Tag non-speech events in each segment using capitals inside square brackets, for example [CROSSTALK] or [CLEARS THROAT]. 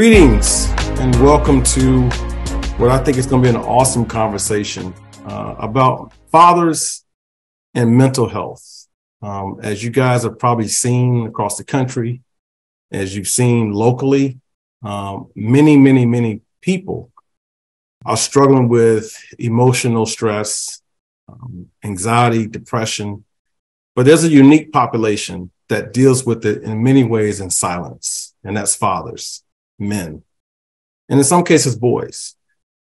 Greetings and welcome to what I think is going to be an awesome conversation uh, about fathers and mental health. Um, as you guys have probably seen across the country, as you've seen locally, um, many, many, many people are struggling with emotional stress, um, anxiety, depression. But there's a unique population that deals with it in many ways in silence, and that's fathers men, and in some cases, boys.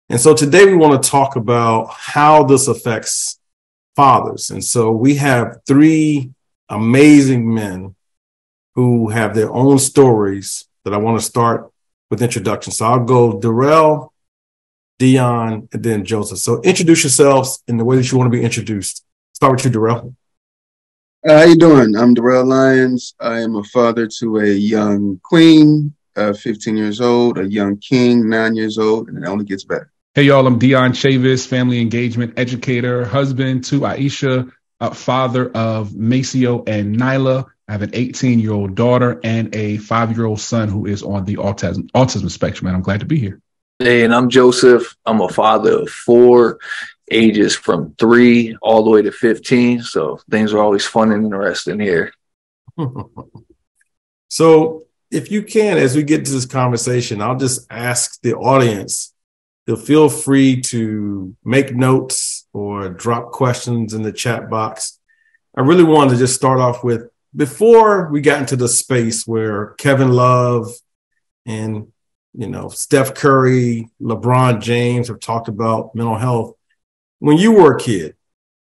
And so today we want to talk about how this affects fathers. And so we have three amazing men who have their own stories that I want to start with introduction. So I'll go Darrell, Dion, and then Joseph. So introduce yourselves in the way that you want to be introduced. Start with you, Darrell. Uh, how you doing? I'm Darrell Lyons. I am a father to a young queen uh, 15 years old, a young king, nine years old, and it only gets better. Hey, y'all, I'm Dion Chavis, family engagement educator, husband to Aisha, uh, father of Maceo and Nyla. I have an 18 year old daughter and a five year old son who is on the autism, autism spectrum, and I'm glad to be here. Hey, and I'm Joseph. I'm a father of four, ages from three all the way to 15. So things are always fun and interesting here. [LAUGHS] so if you can, as we get to this conversation, I'll just ask the audience to feel free to make notes or drop questions in the chat box. I really wanted to just start off with before we got into the space where Kevin Love and you know Steph Curry, LeBron James have talked about mental health. When you were a kid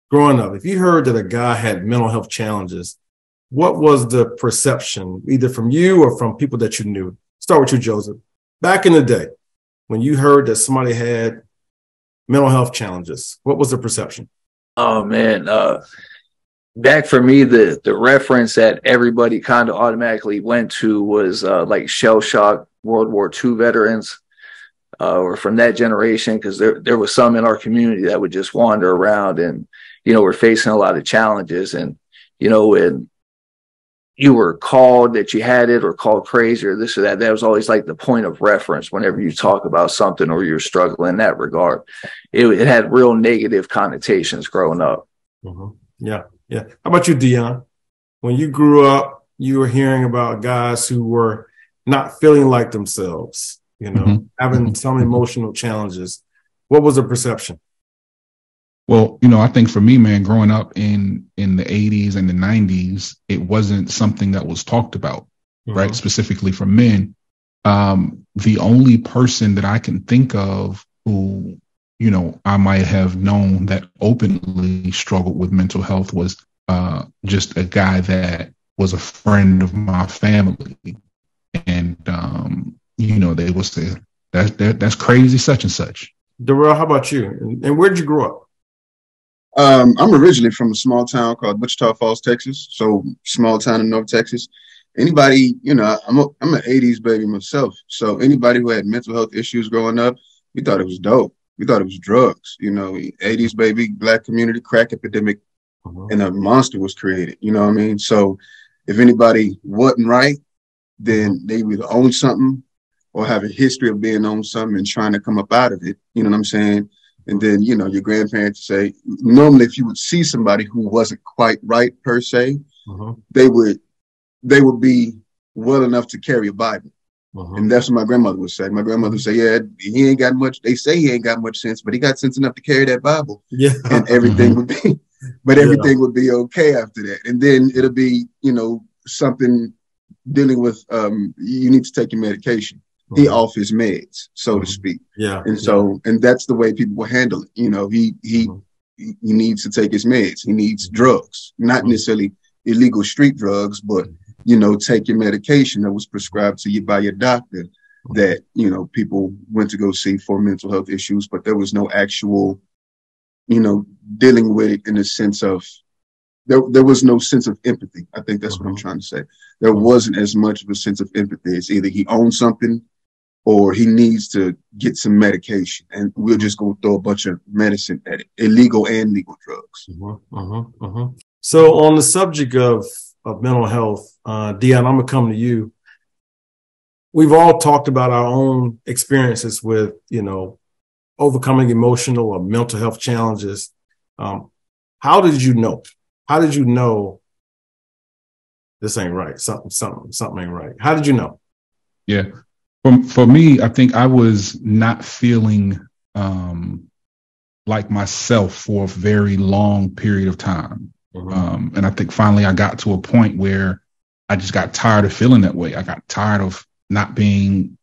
growing up, if you heard that a guy had mental health challenges, what was the perception, either from you or from people that you knew? Start with you, Joseph. Back in the day, when you heard that somebody had mental health challenges, what was the perception? Oh man, uh, back for me, the the reference that everybody kind of automatically went to was uh, like shell shock World War II veterans, uh, or from that generation, because there there was some in our community that would just wander around and you know we're facing a lot of challenges and you know and you were called that you had it or called crazy or this or that. That was always like the point of reference whenever you talk about something or you're struggling in that regard. It, it had real negative connotations growing up. Mm-hmm. Yeah. Yeah. How about you, Dion? When you grew up, you were hearing about guys who were not feeling like themselves, you know, mm-hmm. having some emotional challenges. What was the perception? Well, you know, I think for me, man, growing up in in the 80s and the 90s, it wasn't something that was talked about, mm-hmm. right? Specifically for men. Um, the only person that I can think of who, you know, I might have known that openly struggled with mental health was uh, just a guy that was a friend of my family, and um, you know, they would say that's that, that's crazy, such and such. Darrell, how about you? And, and where did you grow up? Um, I'm originally from a small town called Wichita Falls, Texas. So small town in North Texas. Anybody, you know, I'm a, I'm an 80s baby myself. So anybody who had mental health issues growing up, we thought it was dope. We thought it was drugs. You know, 80s baby, black community, crack epidemic, uh-huh. and a monster was created. You know what I mean? So if anybody wasn't right, then they either own something or have a history of being on something and trying to come up out of it. You know what I'm saying? And then, you know, your grandparents say, normally if you would see somebody who wasn't quite right per se, uh-huh. they would, they would be well enough to carry a Bible. Uh-huh. And that's what my grandmother would say. My grandmother would say, yeah, he ain't got much. They say he ain't got much sense, but he got sense enough to carry that Bible. Yeah. And [LAUGHS] everything would be, [LAUGHS] but everything yeah. would be okay after that. And then it'll be, you know, something dealing with, um, you need to take your medication he mm-hmm. off his meds, so to mm-hmm. speak. Yeah. And so, and that's the way people handle it. You know, he he mm-hmm. he needs to take his meds. He needs drugs, not necessarily illegal street drugs, but you know, take your medication that was prescribed to you by your doctor that you know people went to go see for mental health issues, but there was no actual, you know, dealing with it in the sense of there, there was no sense of empathy. I think that's what I'm trying to say. There wasn't as much of a sense of empathy. It's either he owned something or he needs to get some medication and we'll just go throw a bunch of medicine at it, illegal and legal drugs. Uh-huh, uh-huh, uh-huh. So on the subject of, of mental health, uh, Dion, I'm gonna come to you. we've all talked about our own experiences with, you know, overcoming emotional or mental health challenges. Um, how did you know? How did you know this ain't right? Something, something, something ain't right. How did you know? Yeah. For, for me, I think I was not feeling um, like myself for a very long period of time. Mm-hmm. Um, and I think finally I got to a point where I just got tired of feeling that way. I got tired of not being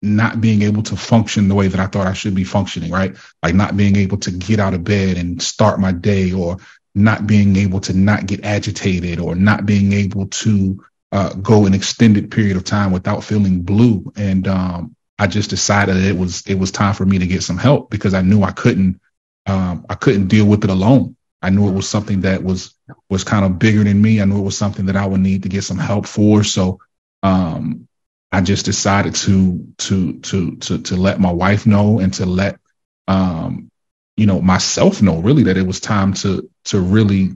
not being able to function the way that I thought I should be functioning, right? Like not being able to get out of bed and start my day or not being able to not get agitated or not being able to uh, go an extended period of time without feeling blue. And um, I just decided it was it was time for me to get some help because I knew I couldn't um, I couldn't deal with it alone. I knew it was something that was was kind of bigger than me. I knew it was something that I would need to get some help for. So um, I just decided to to to to to let my wife know and to let um, you know myself know really that it was time to to really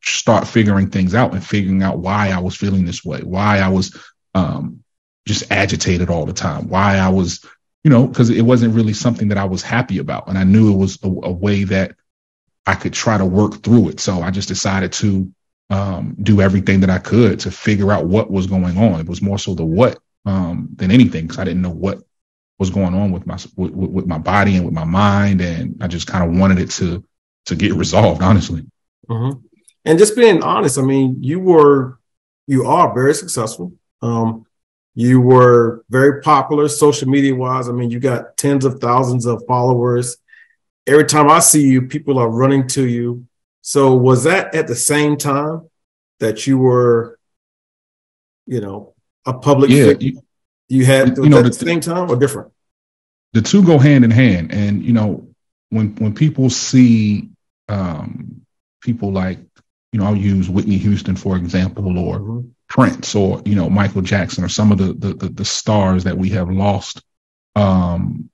start figuring things out and figuring out why I was feeling this way, why I was um, just agitated all the time, why I was, you know, because it wasn't really something that I was happy about. And I knew it was a, a, way that I could try to work through it. So I just decided to um, do everything that I could to figure out what was going on. It was more so the what um, than anything because I didn't know what was going on with my with, with my body and with my mind, and I just kind of wanted it to to get resolved, honestly. Mm-hmm and just being honest, I mean, you were, you are very successful. Um, you were very popular social media wise. I mean, you got tens of thousands of followers. Every time I see you, people are running to you. So was that at the same time that you were, you know, a public yeah, figure? You, you had you know, the, the same time or different? The two go hand in hand. And, you know, when when people see um, people like you know, I'll use Whitney Houston, for example, or mm-hmm. Prince or, you know, Michael Jackson or some of the, the, the, the stars that we have lost. Um,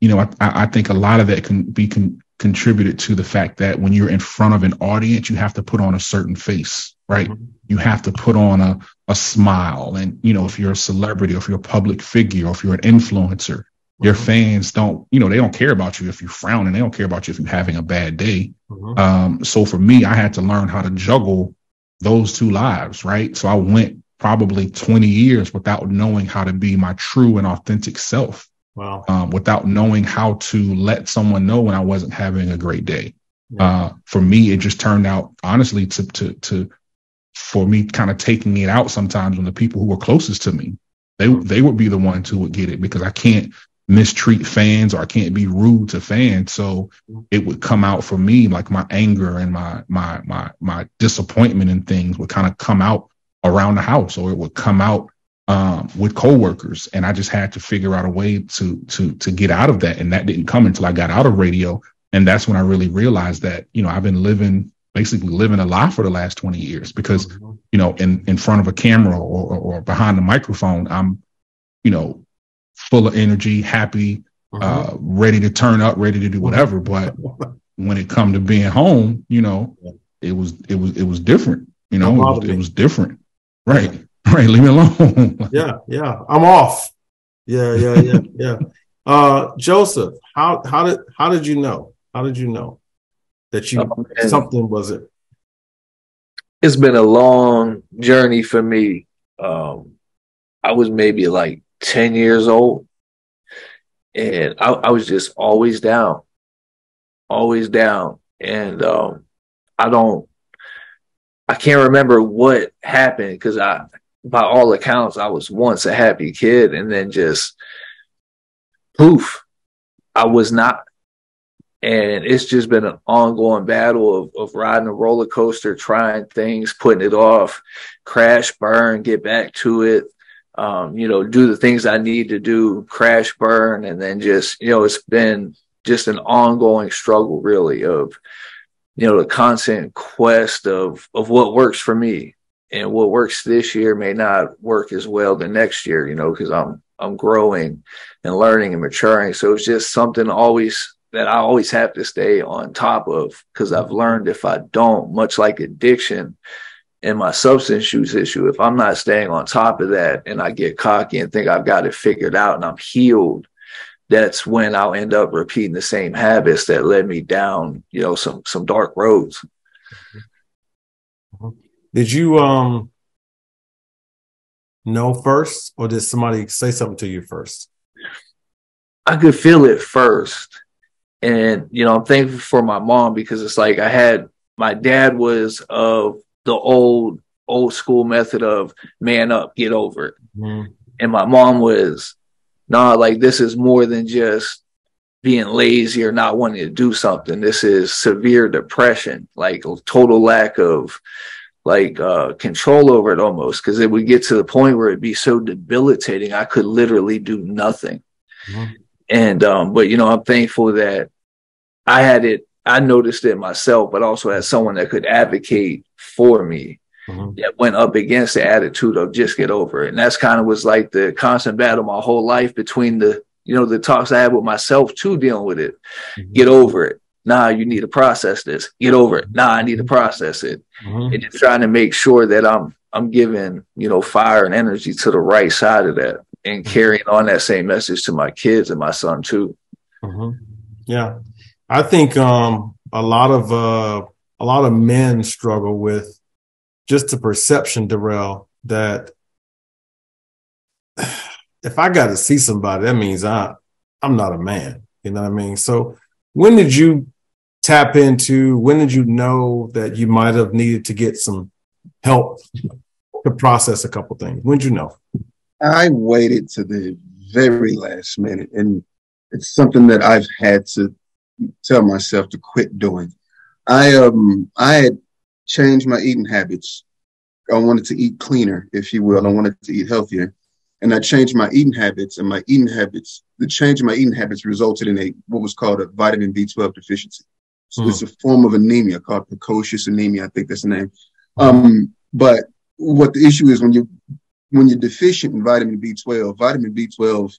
you know, I, I think a lot of that can be con- contributed to the fact that when you're in front of an audience, you have to put on a certain face, right? Mm-hmm. You have to put on a, a smile. And, you know, if you're a celebrity or if you're a public figure or if you're an influencer, your mm-hmm. fans don't, you know, they don't care about you if you frown and they don't care about you if you're having a bad day. Mm-hmm. Um, so for me, I had to learn how to juggle those two lives, right? So I went probably 20 years without knowing how to be my true and authentic self. Wow. Um, without knowing how to let someone know when I wasn't having a great day. Yeah. Uh, for me, it just turned out honestly to, to, to, for me kind of taking it out sometimes on the people who were closest to me, they, they would be the ones who would get it because I can't mistreat fans or I can't be rude to fans. So it would come out for me like my anger and my my my my disappointment in things would kind of come out around the house or it would come out um, with coworkers. And I just had to figure out a way to to to get out of that. And that didn't come until I got out of radio. And that's when I really realized that, you know, I've been living basically living a lie for the last 20 years because, you know, in, in front of a camera or, or, or behind the microphone, I'm, you know, full of energy, happy, uh, ready to turn up, ready to do whatever. [LAUGHS] But when it come to being home, you know, it was it was it was different. You know, it was, it was, different. Right, [LAUGHS] right. Leave me alone. [LAUGHS] yeah, yeah. I'm off. Yeah, yeah, yeah, yeah. Uh, Joseph, how how did how did you know? How did you know that you oh, something was it? It's been a long journey for me. Um, I was maybe like 10 years old. And I, I was just always down, always down. And um, I don't, I can't remember what happened because I, by all accounts, I was once a happy kid and then just poof, I was not. And it's just been an ongoing battle of, of riding a roller coaster, trying things, putting it off, crash, burn, get back to it um, you know, do the things I need to do, crash, burn, and then just, you know, it's been just an ongoing struggle really of, you know, the constant quest of, of what works for me and what works this year may not work as well the next year, you know, cause I'm, I'm growing and learning and maturing. So it's just something always that I always have to stay on top of because I've learned if I don't, much like addiction, and my substance use issue, if I'm not staying on top of that and I get cocky and think I've got it figured out and I'm healed, that's when I'll end up repeating the same habits that led me down, you know, some some dark roads. Did you um know first or did somebody say something to you first? I could feel it first. And, you know, I'm thankful for my mom because it's like I had my dad was of the old, old school method of man up, get over it. Mm-hmm. And my mom was, nah, like this is more than just being lazy or not wanting to do something. This is severe depression, like total lack of like uh, control over it almost because it would get to the point where it'd be so debilitating I could literally do nothing. Mm-hmm. And um, but you know, I'm thankful that I had it. I noticed it myself, but also as someone that could advocate for me mm-hmm. that went up against the attitude of just get over it. And that's kind of was like the constant battle my whole life between the you know the talks I had with myself too dealing with it. Mm-hmm. Get over it nah, you need to process this. Get over it. Nah, I need to process it. Mm-hmm. And just trying to make sure that I'm I'm giving, you know, fire and energy to the right side of that and mm-hmm. carrying on that same message to my kids and my son too. Mm-hmm. Yeah. I think um a lot of uh a lot of men struggle with just the perception, Darrell, that [SIGHS] if I got to see somebody, that means I I'm not a man. You know what I mean? So when did you tap into? When did you know that you might have needed to get some help to process a couple things? When did you know? I waited to the very last minute, and it's something that I've had to tell myself to quit doing. I um I had changed my eating habits. I wanted to eat cleaner, if you will. I wanted to eat healthier. And I changed my eating habits, and my eating habits, the change in my eating habits resulted in a what was called a vitamin B12 deficiency. So mm. it's a form of anemia called precocious anemia. I think that's the name. Um, but what the issue is when you when you're deficient in vitamin B12, vitamin B12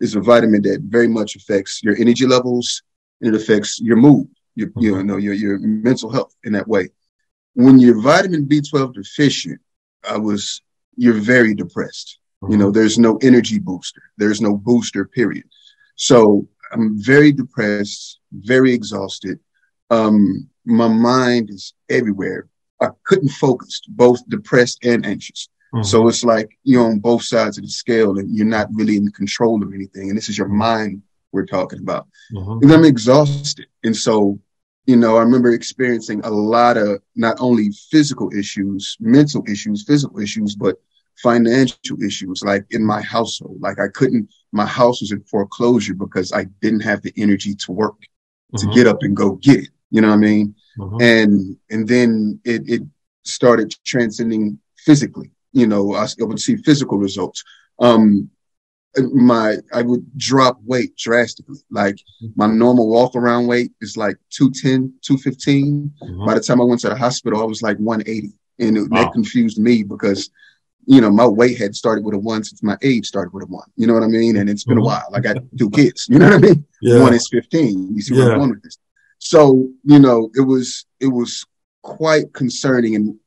is a vitamin that very much affects your energy levels and it affects your mood, your, mm-hmm. you know, your, your mental health in that way. When you're vitamin B12 deficient, I was, you're very depressed. Mm-hmm. You know, there's no energy booster. There's no booster, period. So I'm very depressed, very exhausted um, my mind is everywhere. I couldn't focus, both depressed and anxious. Mm-hmm. So it's like you're on both sides of the scale and you're not really in control of anything. And this is your mind we're talking about. Mm-hmm. And I'm exhausted. And so, you know, I remember experiencing a lot of not only physical issues, mental issues, physical issues, but financial issues, like in my household. Like I couldn't, my house was in foreclosure because I didn't have the energy to work, mm-hmm. to get up and go get it. You know what I mean? Mm-hmm. And and then it it started transcending physically. You know, I, I would see physical results. Um, my I would drop weight drastically. Like my normal walk around weight is like 210, 215. Mm-hmm. By the time I went to the hospital, I was like 180. And it, wow. that confused me because, you know, my weight had started with a one since my age started with a one. You know what I mean? And it's been mm-hmm. a while. I got [LAUGHS] two kids. You know what I mean? Yeah. One is 15. You see yeah. where I'm going with this. So, you know, it was it was quite concerning and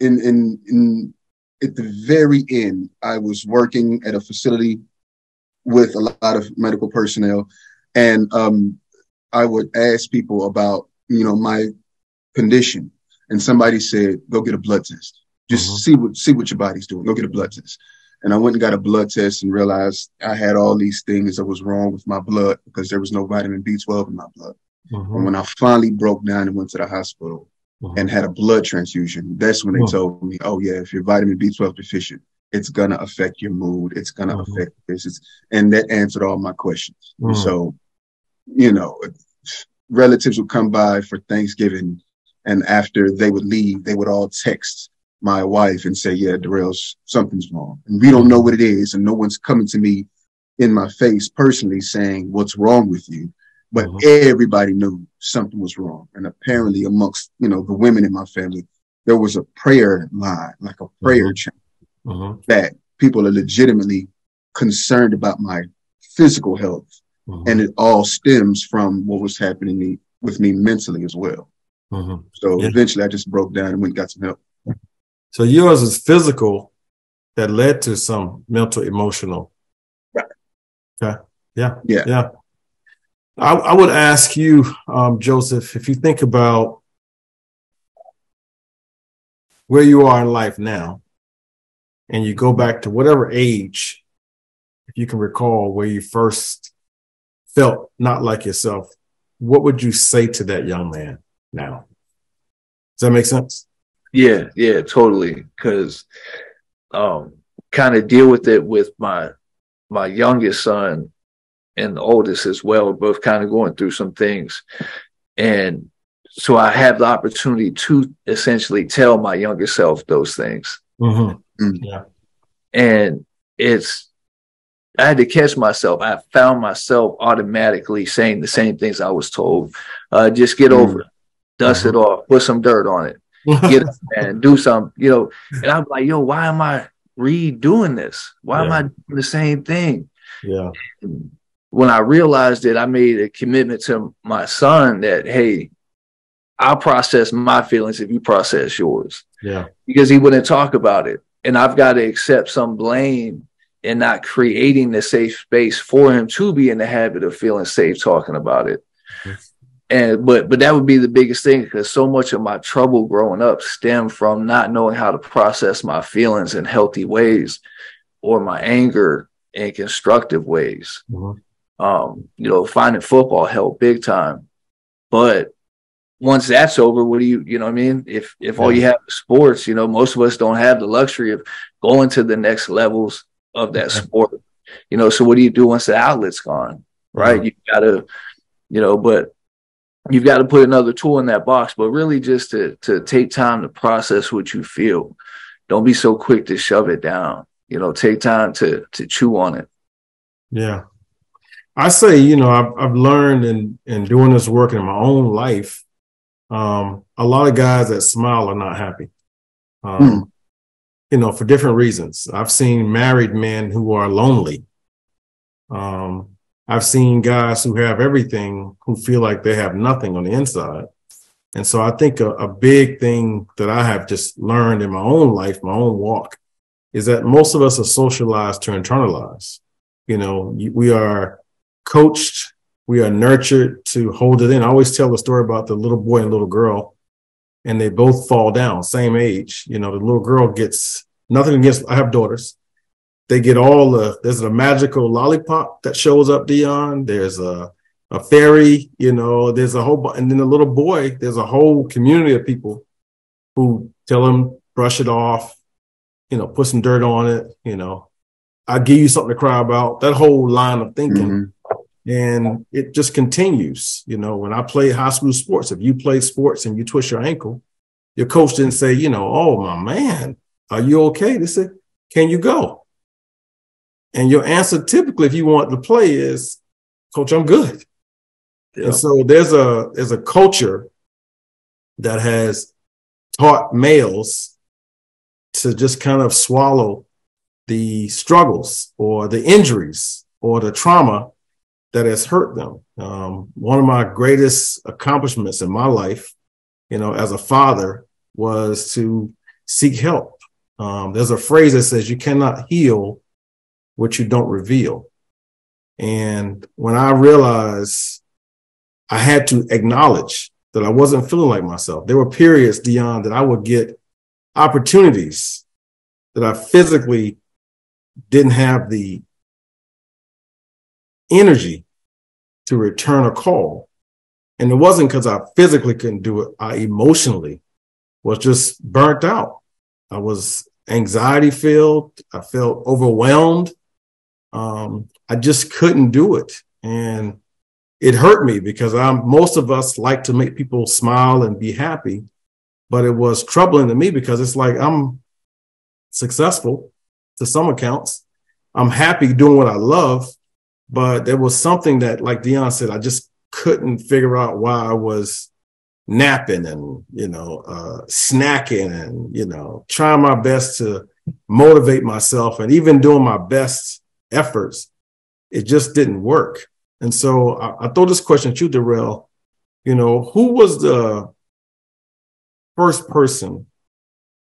in in in at the very end, I was working at a facility with a lot of medical personnel, and um, I would ask people about you know my condition, and somebody said, "Go get a blood test. Just mm-hmm. see what see what your body's doing. Go get a blood test." And I went and got a blood test and realized I had all these things that was wrong with my blood because there was no vitamin B12 in my blood. Mm-hmm. And when I finally broke down and went to the hospital mm-hmm. and had a blood transfusion, that's when they mm-hmm. told me, oh, yeah, if you're vitamin B12 deficient, it's going to affect your mood. It's going to mm-hmm. affect this. It's, and that answered all my questions. Mm. So, you know, relatives would come by for Thanksgiving. And after they would leave, they would all text my wife and say, yeah, Darrell's something's wrong. And we don't know what it is. And no one's coming to me in my face personally saying, what's wrong with you? but mm-hmm. everybody knew something was wrong. And apparently, amongst you know the women in my family, there was a prayer line, like a prayer mm-hmm. Mm-hmm. that people are legitimately concerned about my physical health, mm-hmm. and it all stems from what was happening me, with me mentally as well. Mm-hmm. So yeah. eventually, I just broke down and went and got some help. So yours is physical that led to some mental, emotional. Right. Okay. Yeah. Yeah. Yeah. I, I would ask you, um, Joseph, if you think about where you are in life now, and you go back to whatever age, if you can recall where you first felt not like yourself, what would you say to that young man now? Does that make sense? Yeah, yeah, totally. Because um, kind of deal with it with my my youngest son and the oldest as well, both kind of going through some things. And so I have the opportunity to essentially tell my younger self those things. Mm-hmm. Mm. Yeah. And it's, I had to catch myself. I found myself automatically saying the same things I was told. Uh, just get over it, dust it off, put some dirt on it, get it [LAUGHS] and do something, you know. And I'm like, yo, why am I redoing this? Why am I doing the same thing? yeah. when I realized it, I made a commitment to my son that, hey, I'll process my feelings if you process yours Yeah. because he wouldn't talk about it. And I've got to accept some blame in not creating the safe space for him to be in the habit of feeling safe talking about it. And but but that would be the biggest thing because so much of my trouble growing up stemmed from not knowing how to process my feelings in healthy ways or my anger in constructive ways Mhm. um, you know, finding football helped big time. But once that's over, what do you, you know what I mean? If if all you have is sports, you know, most of us don't have the luxury of going to the next levels of that Okay. sport. You know, so what do you do once the outlet's gone? Right. Mhm. You gotta, you know, but you've got to put another tool in that box, but really just to to take time to process what you feel. Don't be so quick to shove it down. You know, take time to to chew on it. Yeah. I say, you know, I've, I've learned in, in doing this work in my own life, um, a lot of guys that smile are not happy. Um, you know, for different reasons. I've seen married men who are lonely. Um, I've seen guys who have everything who feel like they have nothing on the inside. And so I think a, a big thing that I have just learned in my own life, my own walk, is that most of us are socialized to internalize. You know, we are coached, we are nurtured to hold it in. I always tell the story about the little boy and little girl, and they both fall down, same age. You know, the little girl gets nothing against, I have daughters. They get all the, there's a magical lollipop that shows up, Dion. There's a, a fairy, you know, there's a whole, and then the little boy, there's a whole community of people who tell him, brush it off, you know, put some dirt on it, you know, I give you something to cry about. That whole line of thinking. Mhm. And it just continues. You know, when I played high school sports, if you play sports and you twist your ankle, your coach didn't say, you know, oh my man, are you okay? They said, can you go? And your answer typically, if you want to play, is, Coach, I'm good. Yeah. And so there's a there's a culture that has taught males to just kind of swallow the struggles or the injuries or the trauma that has hurt them. Um, one of my greatest accomplishments in my life, you know, as a father, was to seek help. Um, there's a phrase that says you cannot heal what you don't reveal. And when I realized I had to acknowledge that I wasn't feeling like myself, there were periods, Dion, that I would get opportunities that I physically didn't have the energy to return a call. And it wasn't because I physically couldn't do it. I emotionally was just burnt out. I was anxiety filled. I felt overwhelmed. Um, I just couldn't do it. And it hurt me because I'm, most of us like to make people smile and be happy, but it was troubling to me because it's like I'm successful to some accounts. I'm happy doing what I love, but there was something that, like Dion said, I just couldn't figure out why I was napping and, you know, uh, snacking and, you know, trying my best to motivate myself and even doing my best efforts. It just didn't work. And so I, I throw this question at you, Darrell. You know, who was the first person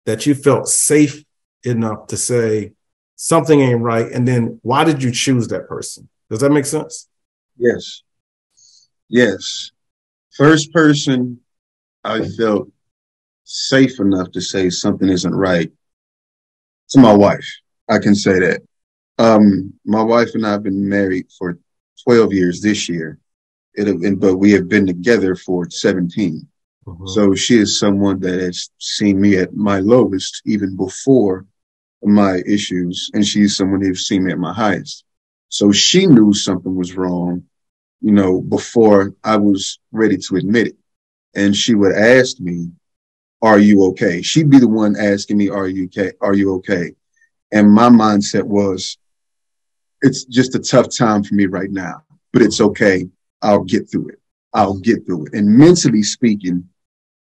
that you felt safe enough to say something ain't right? And then why did you choose that person? Does that make sense? Yes. Yes. First person I felt safe enough to say something isn't right to my wife. I can say that. Um, my wife and I have been married for 12 years this year, it, but we have been together for 17. Mm-hmm. So she is someone that has seen me at my lowest even before my issues, and she's someone who's seen me at my highest. So she knew something was wrong, you know, before I was ready to admit it. And she would ask me, are you okay? She'd be the one asking me, are you okay? Are you okay? And my mindset was, it's just a tough time for me right now, but it's okay. I'll get through it. I'll get through it. And mentally speaking,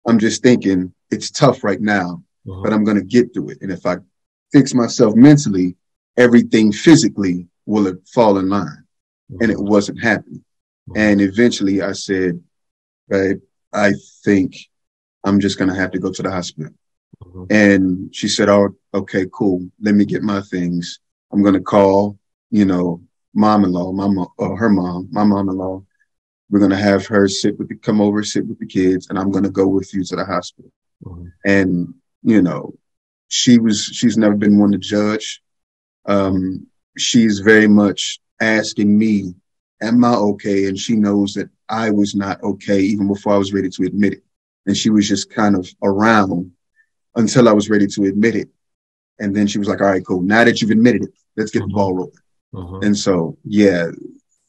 I'm just thinking it's tough right now, uh-huh. but I'm going to get through it. And if I fix myself mentally, everything physically will it fall in line. And it wasn't happening. Uh-huh. And eventually I said, babe, I think I'm just going to have to go to the hospital. Mm-hmm. And she said, Oh, okay, cool. Let me get my things. I'm going to call, you know, mom in law, my mom, or her mom, my mom in law. We're going to have her sit with the, come over, sit with the kids, and I'm going to go with you to the hospital. Mm-hmm. And, you know, she was, she's never been one to judge. Um, she's very much asking me, am I okay? And she knows that I was not okay even before I was ready to admit it. And she was just kind of around until I was ready to admit it. And then she was like, all right, cool. Now that you've admitted it, let's get mm-hmm. the ball rolling. Mm-hmm. And so, yeah,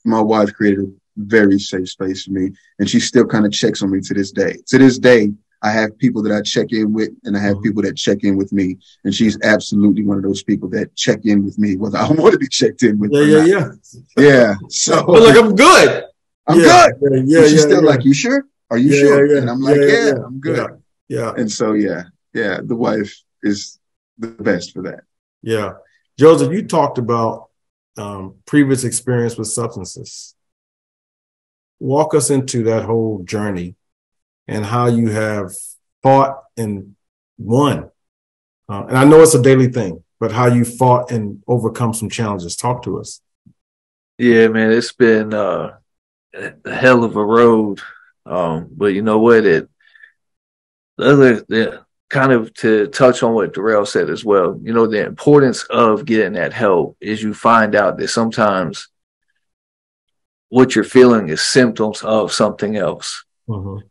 my wife created a very safe space for me. And she still kind of checks on me to this day. To this day, I have people that I check in with and I have mm-hmm. people that check in with me. And she's absolutely one of those people that check in with me, whether I [LAUGHS] want to be checked in with. Yeah, yeah, yeah. Yeah. So [LAUGHS] but like, I'm good. I'm yeah, good. Yeah, yeah, she's yeah, still yeah. like, you sure? Are you sure? And I'm like, yeah, I'm good. Yeah. And so, yeah, yeah, the wife is the best for that. Yeah. Joseph, you talked about um, previous experience with substances. Walk us into that whole journey and how you have fought and won. Uh, and I know it's a daily thing, but how you fought and overcome some challenges. Talk to us. Yeah, man, it's been uh, a hell of a road. Um, but you know what? It the other the kind of to touch on what Darrell said as well, you know, the importance of getting that help is you find out that sometimes what you're feeling is symptoms of something else. Mm-hmm.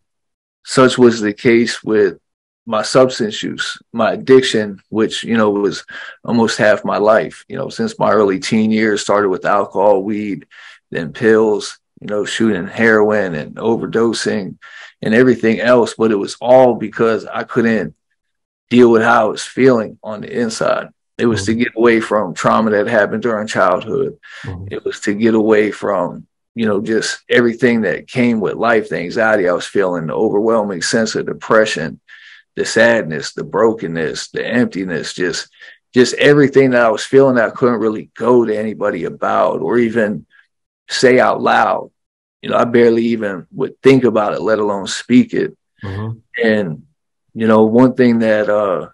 Such was the case with my substance use, my addiction, which, you know, was almost half my life, you know, since my early teen years, started with alcohol, weed, then pills, you know, shooting heroin and overdosing and everything else. But it was all because I couldn't deal with how I was feeling on the inside. It was mm-hmm. to get away from trauma that happened during childhood. Mm-hmm. It was to get away from, you know, just everything that came with life, the anxiety I was feeling, the overwhelming sense of depression, the sadness, the brokenness, the emptiness, just just everything that I was feeling that I couldn't really go to anybody about or even say out loud. You know, I barely even would think about it, let alone speak it. Mm-hmm. And you know, one thing that uh,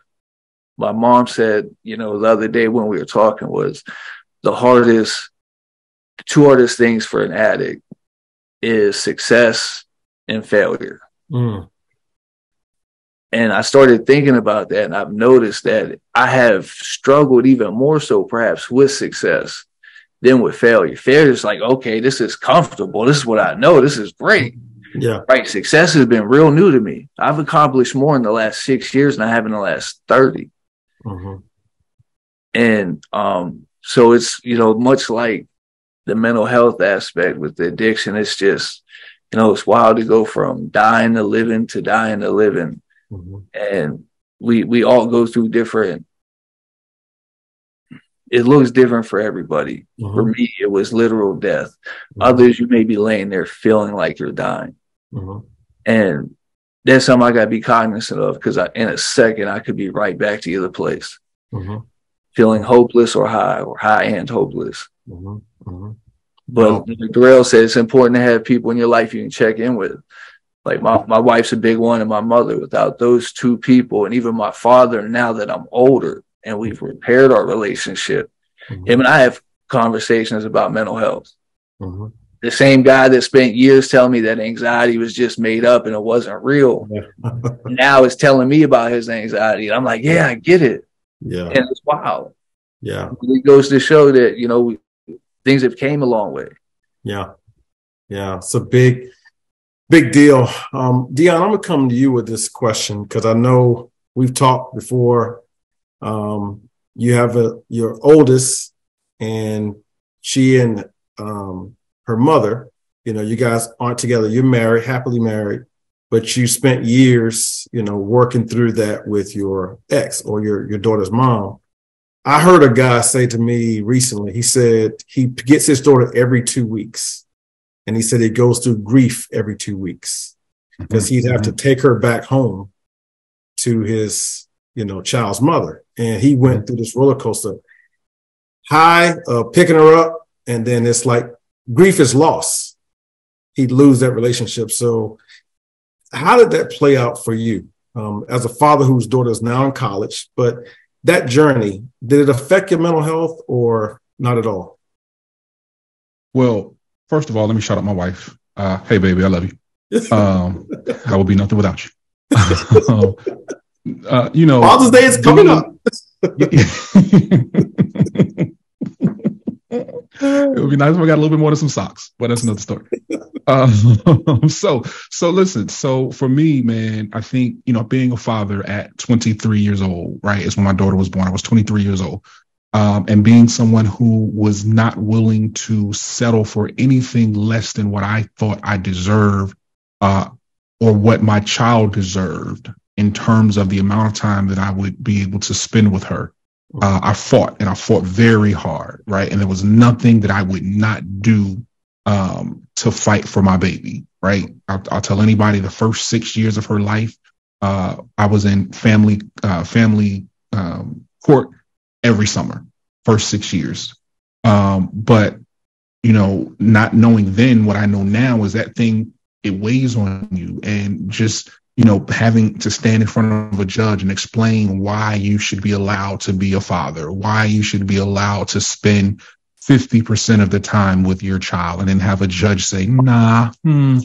my mom said, you know, the other day when we were talking was the hardest, two hardest things for an addict is success and failure. Mm. And I started thinking about that, and I've noticed that I have struggled even more so, perhaps, with success than with failure. Failure is like, okay, this is comfortable. This is what I know. This is great. Yeah. Right. Success has been real new to me. I've accomplished more in the last six years than I have in the last 30. Mm-hmm. And um, so it's, you know, much like the mental health aspect with the addiction, it's just, you know, it's wild to go from dying to living to dying to living. Mm-hmm. And we we all go through different it looks different for everybody. Mm-hmm. For me, it was literal death. Mm-hmm. Others, you may be laying there feeling like you're dying. Mm-hmm. And that's something I got to be cognizant of because in a second, I could be right back to the other place, mm-hmm. feeling hopeless or high or high and hopeless. Mm-hmm. Mm-hmm. But well, like Darrell said, it's important to have people in your life you can check in with. Like my, my wife's a big one and my mother. Without those two people and even my father, now that I'm older and we've repaired our relationship, mm-hmm. him and I have conversations about mental health. Mm-hmm. The same guy that spent years telling me that anxiety was just made up and it wasn't real. [LAUGHS] now is telling me about his anxiety. And I'm like, yeah, I get it. Yeah. And it's wild. Yeah. It goes to show that, you know, things have came a long way. Yeah. Yeah. It's a big, big deal. Um, Dion, I'm gonna come to you with this question because I know we've talked before. Um, you have a your oldest and she and um, her mother, you know, you guys aren't together. You're married, happily married, but you spent years, you know, working through that with your ex or your your daughter's mom. I heard a guy say to me recently, he said he gets his daughter every two weeks. And he said he goes through grief every two weeks because mm-hmm. he'd have to take her back home to his, you know, child's mother. And he went through this roller coaster high, uh, picking her up. And then it's like grief is loss. He'd lose that relationship. So how did that play out for you um, as a father whose daughter is now in college, but that journey, did it affect your mental health or not at all? Well, first of all, let me shout out my wife. Uh, hey, baby, I love you. [LAUGHS] Um, I would be nothing without you. [LAUGHS] um, uh, you know, Father's Day is coming up. [LAUGHS] [LAUGHS] it would be nice if I got a little bit more than some socks, but that's another story. [LAUGHS] Um, [LAUGHS] so, so listen. So for me, man, I think you know, being a father at 23 years old, right, is when my daughter was born. I was 23 years old, um, and being someone who was not willing to settle for anything less than what I thought I deserved, uh, or what my child deserved in terms of the amount of time that I would be able to spend with her uh, I fought and I fought very hard, right? And there was nothing that I would not do um, to fight for my baby, right? I'll, I'll, tell anybody the first six years of her life, uh, I was in family uh, family um, court every summer, first six years. Um, but you know, not knowing then what I know now is that thing it weighs on you, and just you know, having to stand in front of a judge and explain why you should be allowed to be a father, why you should be allowed to spend 50% of the time with your child and then have a judge say, nah, hmm,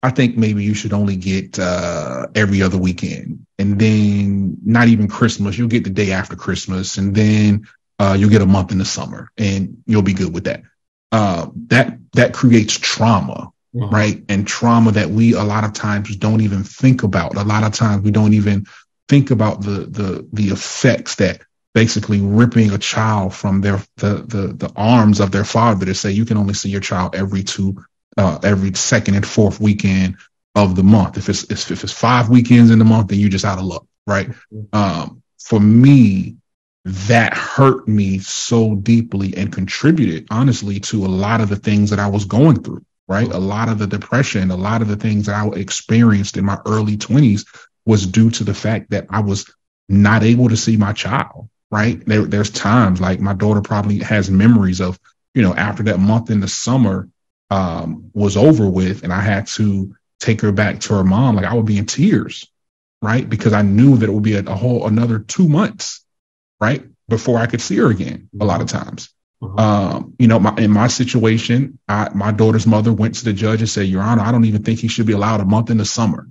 I think maybe you should only get uh, every other weekend. And then not even Christmas, you'll get the day after Christmas. And then uh, you'll get a month in the summer and you'll be good with that. Uh, that that creates trauma mm-hmm. right? And trauma that we a lot of times don't even think about. A lot of times we don't even think about the the the effects that basically ripping a child from their the the, the arms of their father to say you can only see your child every two uh, every second and fourth weekend of the month. If it's if it's five weekends in the month, then you're just out of luck, right? Mm-hmm. Um, for me, that hurt me so deeply and contributed honestly to a lot of the things that I was going through right? A lot of the depression, a lot of the things I experienced in my early 20s was due to the fact that I was not able to see my child, right? There, there's times like my daughter probably has memories of, you know, after that month in the summer um, was over with and I had to take her back to her mom, like I would be in tears, right? Because I knew that it would be a, a whole another two months, right? Before I could see her again, a lot of times. Mm-hmm. Um, you know, my, in my situation, I, my daughter's mother went to the judge and said, Your Honor, I don't even think he should be allowed a month in the summer.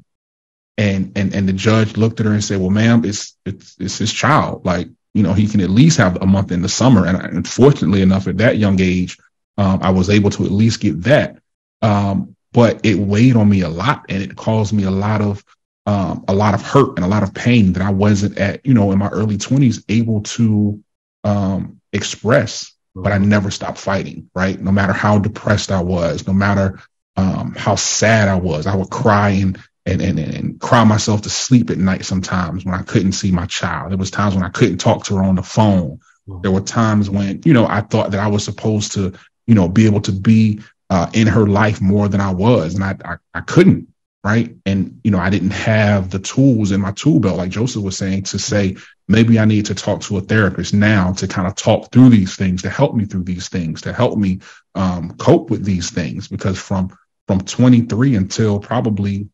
And and and the judge looked at her and said, Well, ma'am, it's it's it's his child. Like, you know, he can at least have a month in the summer. And unfortunately enough, at that young age, um, I was able to at least get that. Um, but it weighed on me a lot, and it caused me a lot of um, a lot of hurt and a lot of pain that I wasn't at, you know, in my early twenties able to um, express but I never stopped fighting, right? No matter how depressed I was, no matter um, how sad I was, I would cry and, and, and, and cry myself to sleep at night sometimes when I couldn't see my child. There was times when I couldn't talk to her on the phone. There were times when, you know, I thought that I was supposed to, you know, be able to be uh, in her life more than I was. And I, I, I couldn't right? And you know, I didn't have the tools in my tool belt, like Joseph was saying, to say maybe I need to talk to a therapist now to kind of talk through these things, to help me through these things, to help me um, cope with these things. Because from from 23 until probably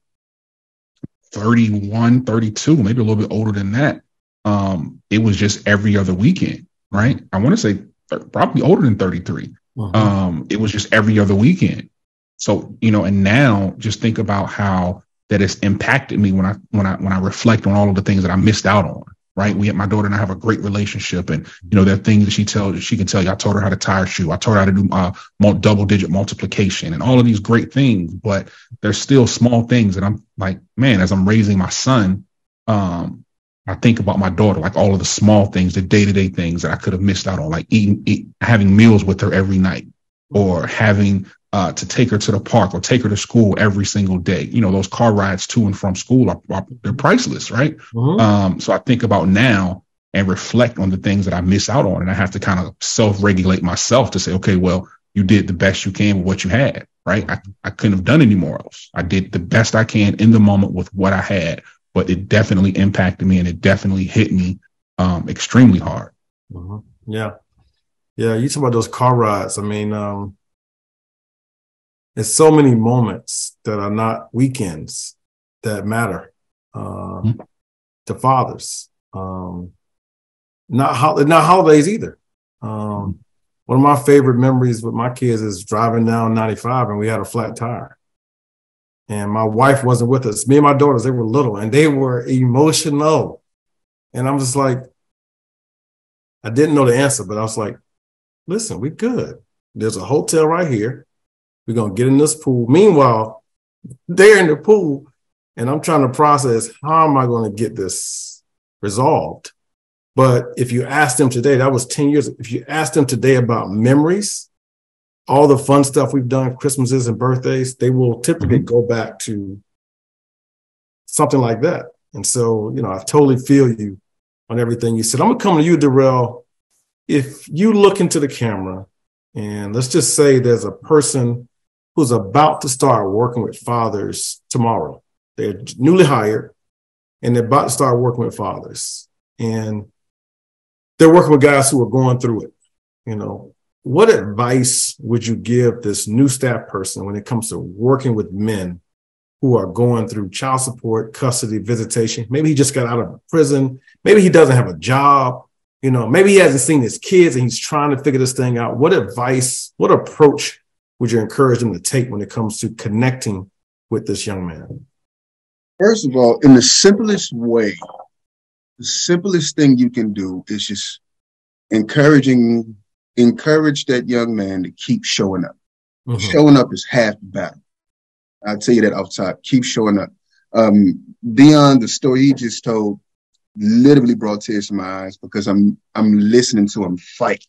31, 32, maybe a little bit older than that. Um, it was just every other weekend, right? I want to say probably older than 33. Mm-hmm. Um, it was just every other weekend. So, you know, and now just think about how that has impacted me when I when I when I reflect on all of the things that I missed out on. Right. We my daughter and I have a great relationship. And you know, there are things that she tells she can tell you. I told her how to tie a shoe. I told her how to do uh, double digit multiplication and all of these great things, but there's still small things that I'm like, man, as I'm raising my son, um, I think about my daughter, like all of the small things, the day to day things that I could have missed out on, like eating, eat, having meals with her every night or having uh, to take her to the park or take her to school every single day. You know, those car rides to and from school are, are they're priceless, right? Mm-hmm. Um, so I think about now and reflect on the things that I miss out on, and I have to kind of self regulate myself to say, okay, well, you did the best you can with what you had, right? I, I couldn't have done any more else. I did the best I can in the moment with what I had, but it definitely impacted me and it definitely hit me um, extremely hard. Mm-hmm. Yeah. Yeah. You talk about those car rides. I mean, um, it's so many moments that are not weekends that matter uh, mm-hmm. to fathers. Um, not ho- not holidays either. Um, one of my favorite memories with my kids is driving down 95 and we had a flat tire. And my wife wasn't with us. Me and my daughters, they were little and they were emotional. And I'm just like, I didn't know the answer, but I was like, listen, we good. There's a hotel right here. We're gonna get in this pool. Meanwhile, they're in the pool, and I'm trying to process how am I going to get this resolved. But if you ask them today, that was 10 years. If you ask them today about memories, all the fun stuff we've done, Christmases and birthdays, they will typically mm-hmm. go back to something like that. And so, you know, I totally feel you on everything you said. I'm gonna come to you, Darrell. If you look into the camera and let's just say there's a person who's about to start working with fathers tomorrow. They're newly hired and they're about to start working with fathers. And they're working with guys who are going through it. You know, what advice would you give this new staff person when it comes to working with men who are going through child support, custody, visitation? Maybe he just got out of prison. Maybe he doesn't have a job. You know, maybe he hasn't seen his kids and he's trying to figure this thing out. What advice, what approach would you encourage them to take when it comes to connecting with this young man? First of all, in the simplest way, the simplest thing you can do is just encouraging, encourage that young man to keep showing up. Mm-hmm. Showing up is half the battle. I'll tell you that off top. Keep showing up. Um, Dion, the story he just told literally brought tears to my eyes because I'm I'm listening to him fight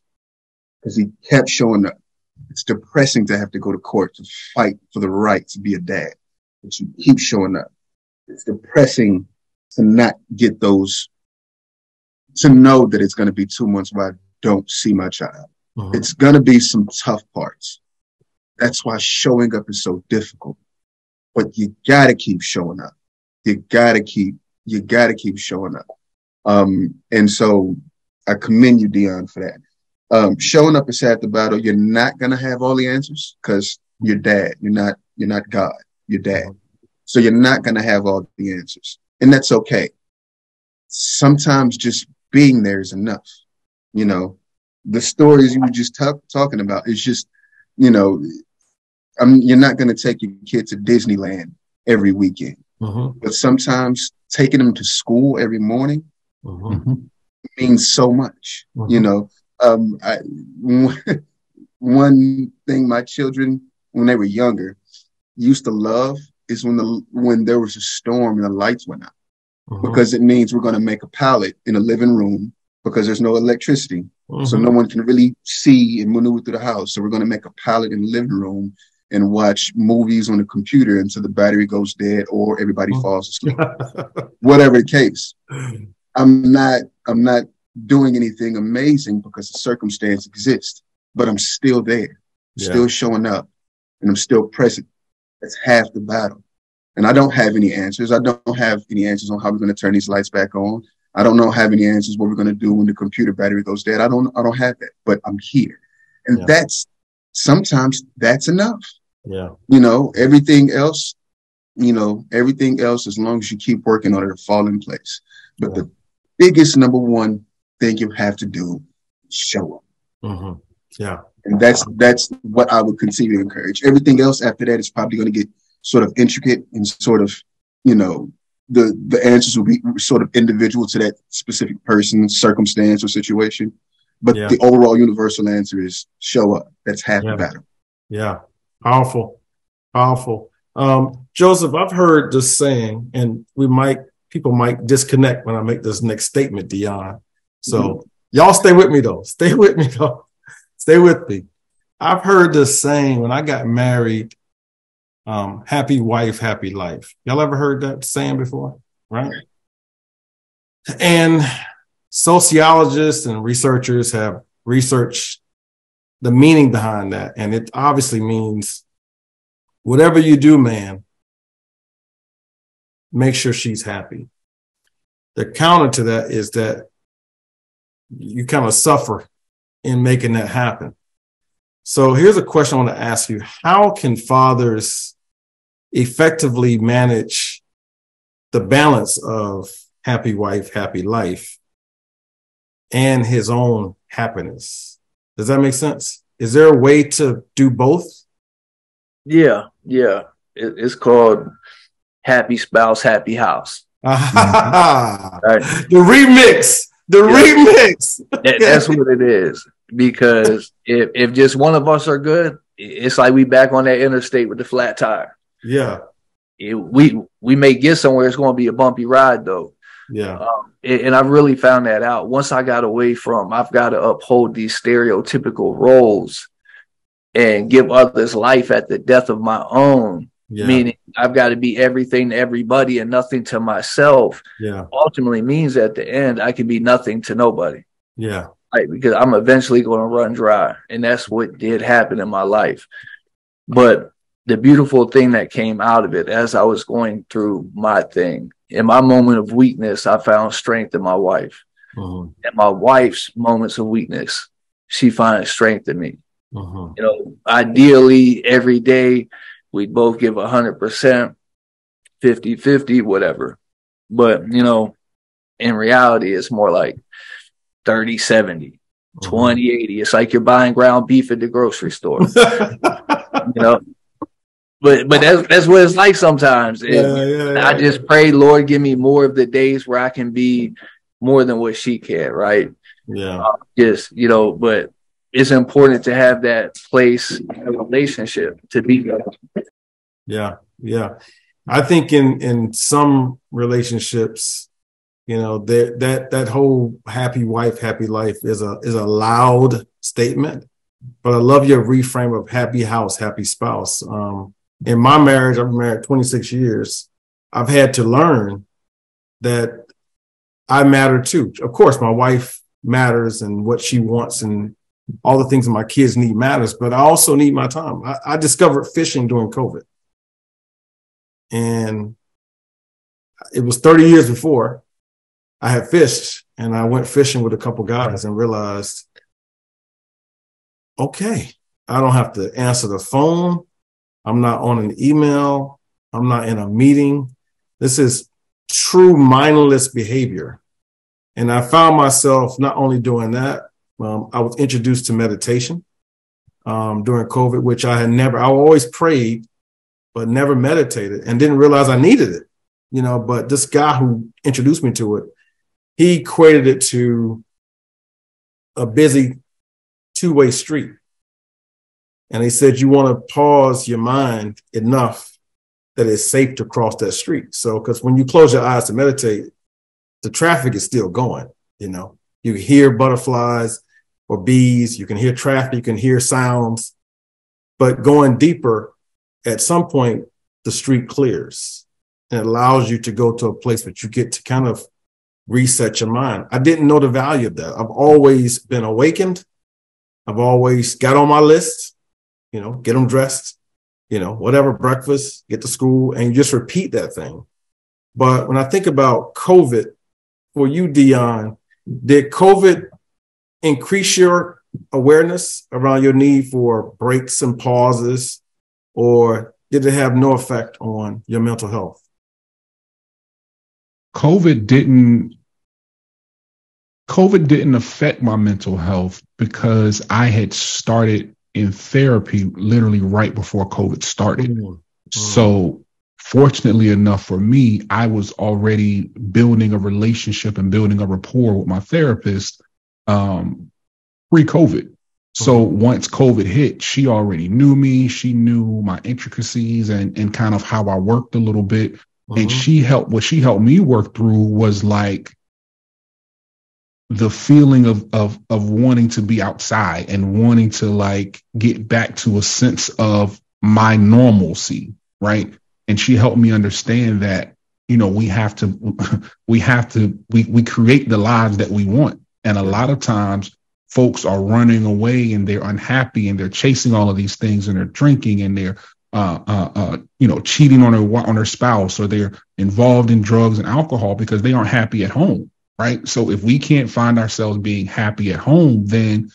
because he kept showing up it's depressing to have to go to court to fight for the right to be a dad, but you keep showing up. It's depressing to not get those, to know that it's going to be two months where I don't see my child. Mm-hmm. It's going to be some tough parts. That's why showing up is so difficult. But you got to keep showing up. You got to keep, you got to keep showing up. Um, and so I commend you, Dion, for that um, showing up is half the battle. You're not gonna have all the answers because you're dad. You're not. You're not God. You're dad. So you're not gonna have all the answers, and that's okay. Sometimes just being there is enough. You know, the stories you were just t- talking about is just, you know, I mean, you're not gonna take your kid to Disneyland every weekend, mm-hmm. but sometimes taking them to school every morning mm-hmm. means so much. Mm-hmm. You know, um, I, [LAUGHS] one thing my children, when they were younger, used to love is when the when there was a storm and the lights went out, mm-hmm. because it means we're going to make a pallet in a living room because there's no electricity, mm-hmm. so no one can really see and maneuver through the house. So we're going to make a pallet in the living room and watch movies on the computer until the battery goes dead or everybody mm-hmm. falls asleep. [LAUGHS] Whatever the case, I'm not. I'm not doing anything amazing because the circumstance exists, but I'm still there, yeah. still showing up, and I'm still present. That's half the battle. And I don't have any answers. I don't have any answers on how we're going to turn these lights back on. I don't know have any answers what we're going to do when the computer battery goes dead. I don't I don't have that, but I'm here. And yeah. that's sometimes that's enough. Yeah. You know, everything else you know, everything else, as long as you keep working on it, will fall in place. But the biggest number one thing you have to do show up. Mm-hmm. Yeah. And that's that's what I would continue to encourage. Everything else after that is probably going to get sort of intricate and sort of, you know, the the answers will be sort of individual to that specific person, circumstance, or situation. But yeah. the overall universal answer is show up. That's half yeah. the battle. Yeah. Powerful. Powerful. Um, Joseph, I've heard this saying, and we might people might disconnect when I make this next statement, Dion. So mm-hmm. y'all stay with me though. [LAUGHS] Stay with me though. Stay with me. I've heard this saying when I got married, um, happy wife, happy life. Y'all ever heard that saying before? Right. And sociologists and researchers have researched the meaning behind that. And it obviously means whatever you do, man, make sure she's happy. The counter to that is that you kind of suffer in making that happen. So here's a question I want to ask you. How can fathers effectively manage the balance of happy wife, happy life and his own happiness? Does that make sense? Is there a way to do both? Yeah, yeah. It, it's called Happy Spouse, Happy House. [LAUGHS] right. The remix. The remix. that, [LAUGHS] that's what it is because if if just one of us are good, it's like we back on that interstate with the flat tire. Yeah. It, we we may get somewhere. It's going to be a bumpy ride though. Yeah. Um, and I really found that out once I got away from. I've got to uphold these stereotypical roles and give others life at the death of my own. Yeah. Meaning I've got to be everything to everybody and nothing to myself. Yeah. Ultimately means at the end I can be nothing to nobody. Yeah? Because I'm eventually going to run dry. And that's what did happen in my life. But the beautiful thing that came out of it as I was going through my thing, in my moment of weakness, I found strength in my wife. Mm-hmm. And my wife's moments of weakness, she finds strength in me. Mm-hmm. You know, ideally, every day we'd both give 100%, 50 50, whatever. But, you know, in reality, it's more like 30 70, mm-hmm. 20 80. It's like you're buying ground beef at the grocery store. [LAUGHS] you know, but but that's that's what it's like sometimes. Yeah, yeah, yeah, I just pray, Lord, give me more of the days where I can be more than what she can, right? Yeah. Uh, just you know, but it's important to have that place, a relationship to be. there. Yeah, yeah. I think in in some relationships, you know that that that whole happy wife happy life is a is a loud statement but i love your reframe of happy house happy spouse um in my marriage i've been married 26 years i've had to learn that i matter too of course my wife matters and what she wants and all the things that my kids need matters but i also need my time i, I discovered fishing during covid and it was 30 years before I had fished and I went fishing with a couple guys and realized, okay, I don't have to answer the phone. I'm not on an email. I'm not in a meeting. This is true mindless behavior. And I found myself not only doing that, um, I was introduced to meditation um, during COVID, which I had never, I always prayed, but never meditated and didn't realize I needed it, you know. But this guy who introduced me to it he equated it to a busy two way street. And he said, you want to pause your mind enough that it's safe to cross that street. So, because when you close your eyes to meditate, the traffic is still going. You know, you hear butterflies or bees, you can hear traffic, you can hear sounds. But going deeper, at some point, the street clears and allows you to go to a place where you get to kind of reset your mind. I didn't know the value of that. I've always been awakened. I've always got on my list, you know, get them dressed, you know, whatever, breakfast, get to school, and you just repeat that thing. But when I think about COVID, for you, Dion, did COVID increase your awareness around your need for breaks and pauses? Or did it have no effect on your mental health? COVID didn't COVID didn't affect my mental health because I had started in therapy literally right before COVID started. Mm-hmm. So fortunately enough for me, I was already building a relationship and building a rapport with my therapist um, pre COVID. So mm-hmm. once COVID hit, she already knew me. She knew my intricacies and, and kind of how I worked a little bit. Mm-hmm. And she helped, what she helped me work through was like the feeling of, of, of wanting to be outside and wanting to like get back to a sense of my normalcy. Right. And she helped me understand that, you know, we have to, [LAUGHS] we have to, we, we create the lives that we want. And a lot of times folks are running away and they're unhappy and they're chasing all of these things and they're drinking and they're uh, uh, uh, you know, cheating on their on their spouse or they're involved in drugs and alcohol because they aren't happy at home, right? So if we can't find ourselves being happy at home, then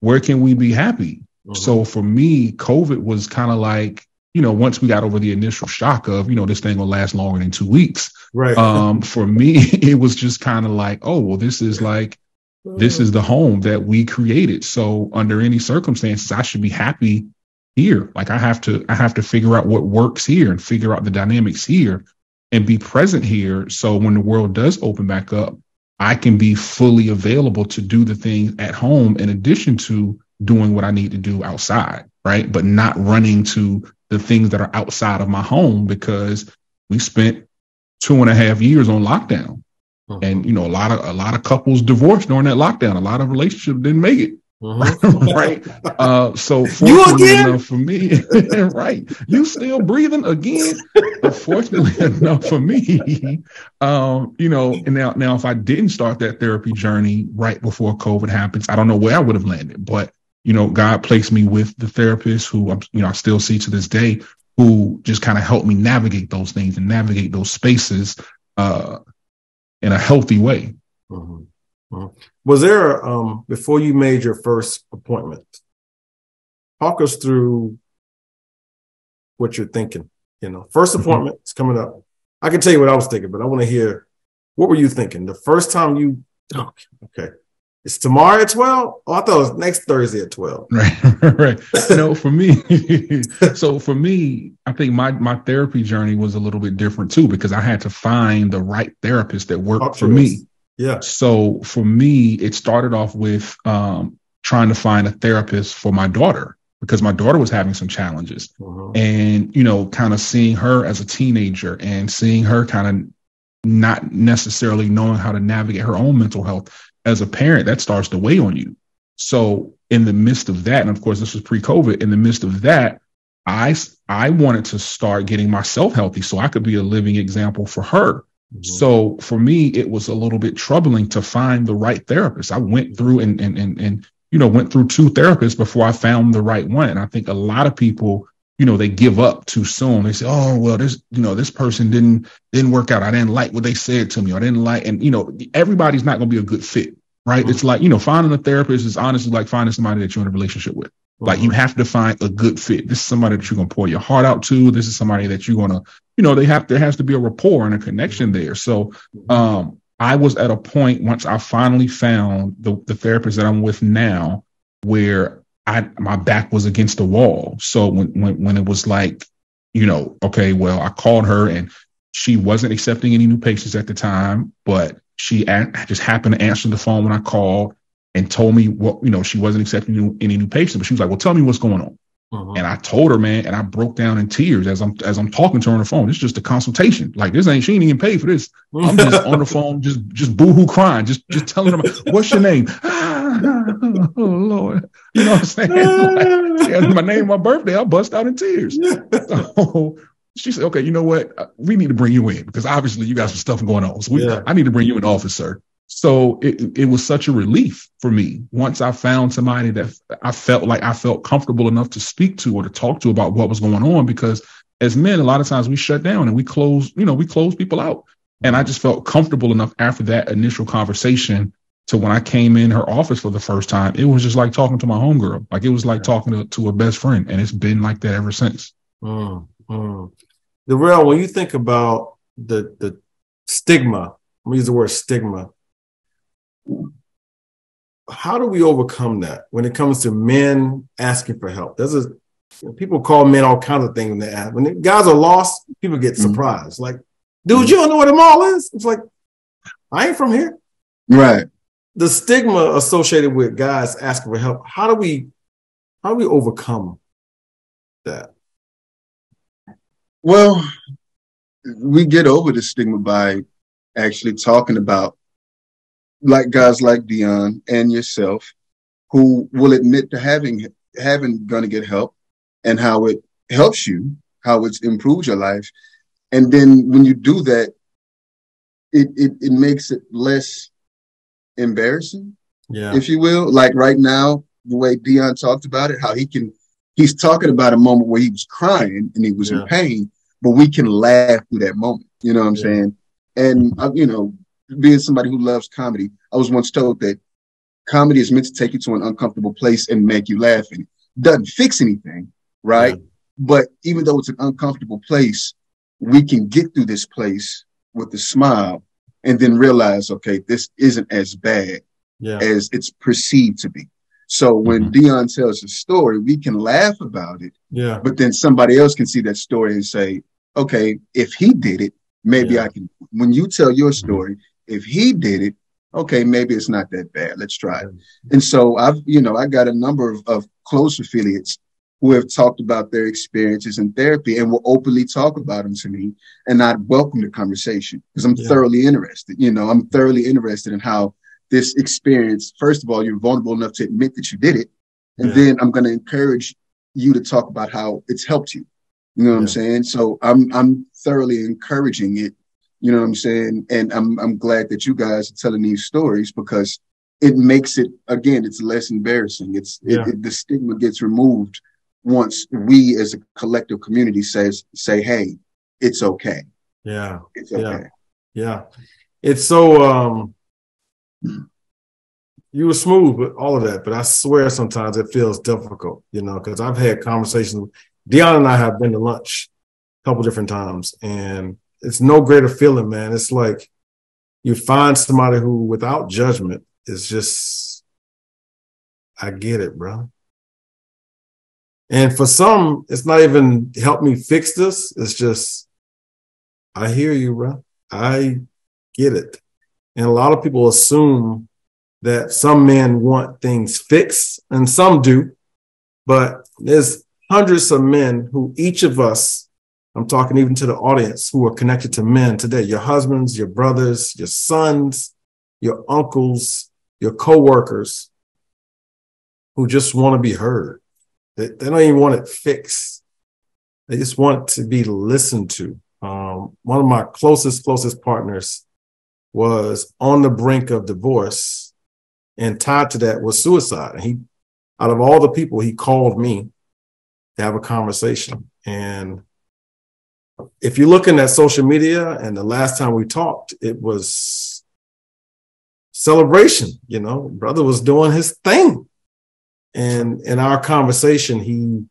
where can we be happy? Mm-hmm. So for me, COVID was kind of like, you know, once we got over the initial shock of, you know, this thing will last longer than two weeks. Right. Um, for me, [LAUGHS] it was just kind of like, oh, well, this is like this is the mm-hmm. home that we created. So under any circumstances, I should be happy here. Like I have to, I have to figure out what works here and figure out the dynamics here and be present here. So when the world does open back up, I can be fully available to do the things at home in addition to doing what I need to do outside, right? But not running to the things that are outside of my home because we spent two and a half years on lockdown. Mm-hmm. And you know, a lot of a lot of couples divorced during that lockdown. A lot of relationships didn't make it. Mm-hmm. [LAUGHS] right. Uh, so fortunately enough for me, [LAUGHS] right, you still breathing again. Fortunately [LAUGHS] enough for me, um, you know, and now now if I didn't start that therapy journey right before COVID happens, I don't know where I would have landed. But you know, God placed me with the therapist who I'm, you know, I still see to this day, who just kind of helped me navigate those things and navigate those spaces uh, in a healthy way. Mm-hmm. Mm-hmm. Was there um, before you made your first appointment? Talk us through what you're thinking. You know, 1st mm-hmm. appointment is coming up. I can tell you what I was thinking, but I want to hear what were you thinking the first time you. okay, it's tomorrow at 12? Oh, I thought it was next Thursday at 12. [LAUGHS] Right. right. You know, for me, [LAUGHS] so for me, I think my my therapy journey was a little bit different too, because I had to find the right therapist that worked for me. Yeah. So for me, it started off with um, trying to find a therapist for my daughter because my daughter was having some challenges. Uh-huh. And, you know, kind of seeing her as a teenager and seeing her kind of not necessarily knowing how to navigate her own mental health as a parent, that starts to weigh on you. So in the midst of that, and of course this was pre-COVID, in the midst of that, I I wanted to start getting myself healthy so I could be a living example for her. Mm-hmm. So for me, it was a little bit troubling to find the right therapist. I went through and and and and you know went through two therapists before I found the right one. And I think a lot of people you know they give up too soon. They say oh well this you know this person didn't didn't work out. I didn't like what they said to me. I didn't like and you know everybody's not going to be a good fit right? Mm-hmm. it's like you know finding a therapist is honestly like finding somebody that you're in a relationship with. Mm-hmm. like you have to find a good fit. This is somebody that you're going to pour your heart out to. This is somebody that you're going to you know they have there has to be a rapport and a connection there. So mm-hmm. um i was at a point once i finally found the, the therapist that i'm with now where I my back was against the wall. So when when when it was like, you know, okay, well, I called her and she wasn't accepting any new patients at the time, but she just happened to answer the phone when I called and told me what you know she wasn't accepting new, any new patients. But she was like, "Well, tell me what's going on." Uh-huh. And I told her, man, and I broke down in tears as I'm as I'm talking to her on the phone. It's just a consultation. Like this ain't she ain't even paid for this. I'm just on the phone, just just boohoo crying, just just telling her, [LAUGHS] "What's your name?" [LAUGHS] oh Lord, you know what I'm saying? [LAUGHS] Like, my name, my birthday, I bust out in tears. So she said, "Okay, you know what? Uh, we need to bring you in because obviously you got some stuff going on. So we, yeah. I need to bring you in office, sir." So it, it was such a relief for me once I found somebody that I felt like I felt comfortable enough to speak to or to talk to about what was going on. Because as men, a lot of times we shut down and we close, you know, we close people out. And I just felt comfortable enough after that initial conversation to when I came in her office for the first time, it was just like talking to my homegirl. Like it was like talking to, to a best friend. And it's been like that ever since. Mm, Mm. Darrell, when you think about the the stigma, I'm gonna use the word stigma. How do we overcome that when it comes to men asking for help? There's a people call men all kinds of things when they ask. When guys are lost, people get mm-hmm. surprised. Mm-hmm. Like, dude, you don't know where the mall is? It's like, I ain't from here. Right. The stigma associated with guys asking for help. How do we how do we overcome that? Well, we get over the stigma by actually talking about like guys like Dion and yourself who will admit to having having gonna get help and how it helps you, how it's improved your life. And then when you do that, it it, it makes it less embarrassing, yeah, if you will. Like right now, the way Dion talked about it, how he can he's talking about a moment where he was crying and he was yeah. in pain, but we can laugh through that moment. You know what I'm yeah. saying? And uh, you know, being somebody who loves comedy, I was once told that comedy is meant to take you to an uncomfortable place and make you laugh. And it doesn't fix anything, right? Yeah. But even though it's an uncomfortable place, we can get through this place with a smile and then realize, okay, this isn't as bad yeah. as it's perceived to be. So when mm-hmm. Dion tells a story, we can laugh about it. Yeah. But then somebody else can see that story and say, okay, if he did it, maybe yeah. I can. When you tell your mm-hmm. story. If he did it, okay, maybe it's not that bad. Let's try it. Mm-hmm. And so I've, you know, I got a number of, of close affiliates who have talked about their experiences in therapy and will openly talk about them to me and I'd welcome the conversation because I'm yeah. thoroughly interested. You know, I'm thoroughly interested in how this experience, first of all, you're vulnerable enough to admit that you did it. And yeah. then I'm going to encourage you to talk about how it's helped you. You know what yeah. I'm saying? So I'm, I'm thoroughly encouraging it. You know what I'm saying? And I'm, I'm glad that you guys are telling these stories because it makes it, again, it's less embarrassing. It's, it, it, the stigma gets removed once we as a collective community says say hey it's okay yeah it's okay yeah, yeah. it's so um you were smooth with all of that but i swear sometimes it feels difficult you know because i've had conversations dion and i have been to lunch a couple different times and it's no greater feeling man it's like you find somebody who without judgment is just i get it bro and for some, it's not even help me fix this. It's just, I hear you, bro. I get it. And a lot of people assume that some men want things fixed, and some do. But there's hundreds of men who each of us, I'm talking even to the audience who are connected to men today, your husbands, your brothers, your sons, your uncles, your coworkers, who just want to be heard. They, they don't even want it fixed. They just want to be listened to. Um, one of my closest, closest partners was on the brink of divorce and tied to that was suicide. And he, out of all the people, he called me to have a conversation. And if you're looking at social media and the last time we talked, it was celebration, you know, brother was doing his thing. And in our conversation, he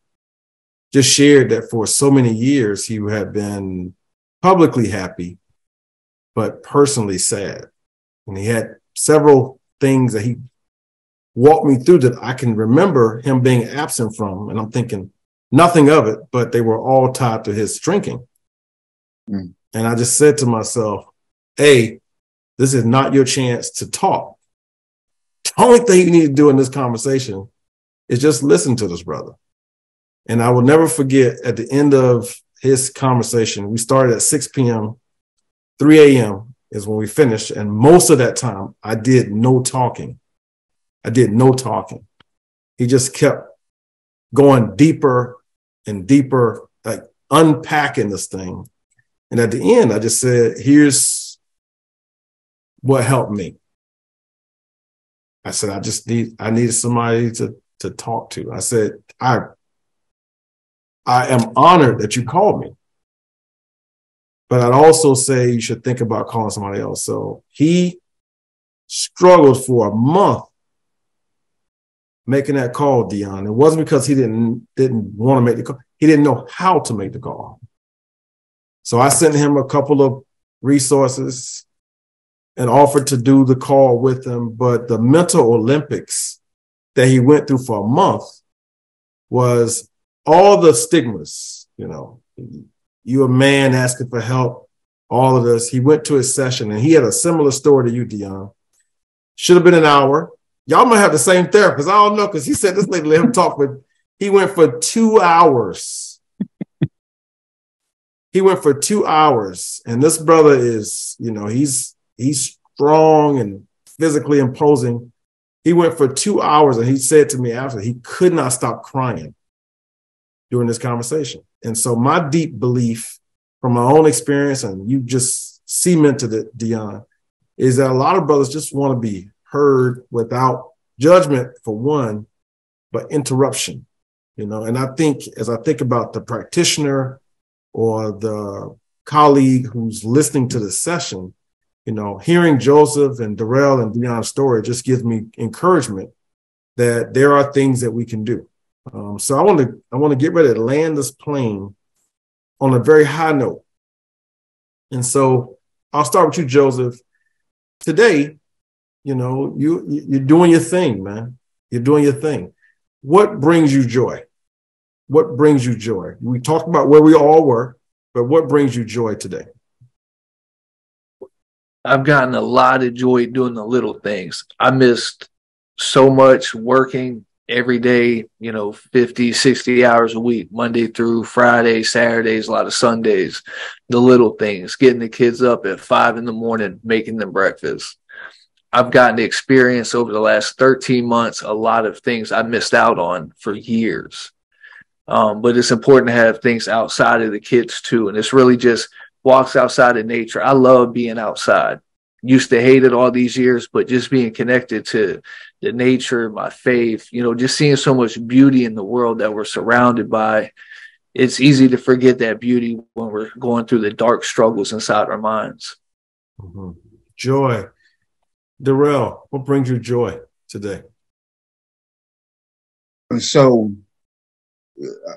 just shared that for so many years he had been publicly happy, but personally sad. And he had several things that he walked me through that I can remember him being absent from. And I'm thinking nothing of it, but they were all tied to his drinking. Mm. And I just said to myself, hey, this is not your chance to talk. The only thing you need to do in this conversation is just listen to this brother. And I will never forget at the end of his conversation, we started at 6 p.m., 3 a.m. is when we finished. And most of that time, I did no talking. I did no talking. He just kept going deeper and deeper, like unpacking this thing. And at the end, I just said, here's what helped me. I said, I just need, I needed somebody to to talk to. I said, I I am honored that you called me. But I'd also say you should think about calling somebody else. So he struggled for a month making that call, Dion. It wasn't because he didn't didn't want to make the call. He didn't know how to make the call. So I sent him a couple of resources and offered to do the call with him. But the mental Olympics that he went through for a month was all the stigmas, you know, you a man asking for help, all of this. He went to his session and he had a similar story to you, Dion. Should have been an hour. Y'all might have the same therapist. I don't know because he said this lady let him talk for. He went for two hours. He went for two hours, and this brother is, you know, he's he's strong and physically imposing. He went for two hours, and he said to me after he could not stop crying during this conversation. And so, my deep belief from my own experience, and you just cemented it, Dion, is that a lot of brothers just want to be heard without judgment for one, but interruption. You know, and I think as I think about the practitioner or the colleague who's listening to the session, you know, hearing Joseph and Darrell and Dion's story just gives me encouragement that there are things that we can do. Um, so I want to I want to get ready to land this plane on a very high note. And so I'll start with you, Joseph. Today, you know, you you're doing your thing, man. You're doing your thing. What brings you joy? What brings you joy? We talked about where we all were, but what brings you joy today? I've gotten a lot of joy doing the little things. I missed so much working every day, you know, 50, 60 hours a week, Monday through Friday, Saturdays, a lot of Sundays, the little things, getting the kids up at five in the morning, making them breakfast. I've gotten to experience over the last 13 months a lot of things I missed out on for years. Um, but it's important to have things outside of the kids too. And it's really just walks outside of nature. I love being outside. Used to hate it all these years, but just being connected to the nature, my faith, you know, just seeing so much beauty in the world that we're surrounded by. It's easy to forget that beauty when we're going through the dark struggles inside our minds. Mm-hmm. Joy. Darrell, what brings you joy today? So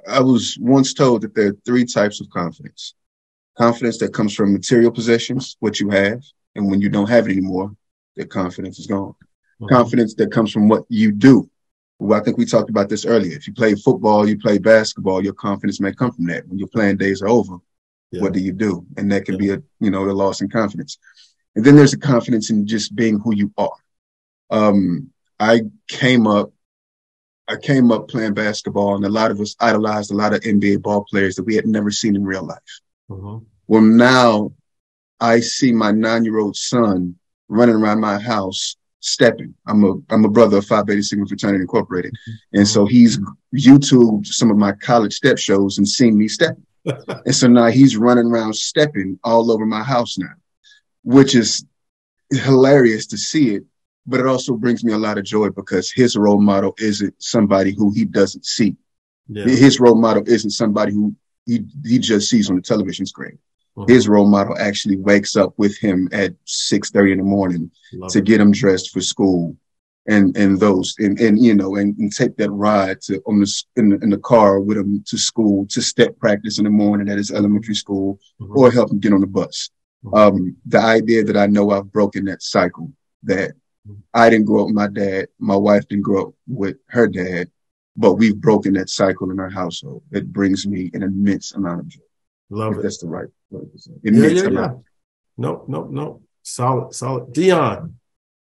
I was once told that there are three types of confidence. Confidence that comes from material possessions, what you have, and when you don't have it anymore, that confidence is gone. Mm-hmm. Confidence that comes from what you do. Well, I think we talked about this earlier. If you play football, you play basketball, your confidence may come from that. When your playing days are over, yeah. what do you do? And that can yeah. be a you know a loss in confidence. And then there's a confidence in just being who you are. Um, I came up, I came up playing basketball, and a lot of us idolized a lot of NBA ball players that we had never seen in real life. Mm-hmm. Well, now I see my nine-year-old son running around my house stepping. I'm a I'm a brother of Phi Beta Sigma Fraternity Incorporated, mm-hmm. and so he's YouTube some of my college step shows and seen me step, [LAUGHS] and so now he's running around stepping all over my house now which is hilarious to see it, but it also brings me a lot of joy because his role model isn't somebody who he doesn't see. Yeah. His role model isn't somebody who he, he just sees on the television screen. Uh-huh. His role model actually wakes up with him at six thirty in the morning Love to it. get him dressed for school, and and those and and you know and, and take that ride to on the in, the in the car with him to school to step practice in the morning at his elementary school, uh-huh. or help him get on the bus um, the idea that I know I've broken that cycle, that I didn't grow up with my dad, my wife didn't grow up with her dad, but we've broken that cycle in our household. It brings me an immense amount of joy. Love it. That's the right word to say. Immense yeah, yeah, yeah. Nope, nope, nope. Solid, solid. Dion,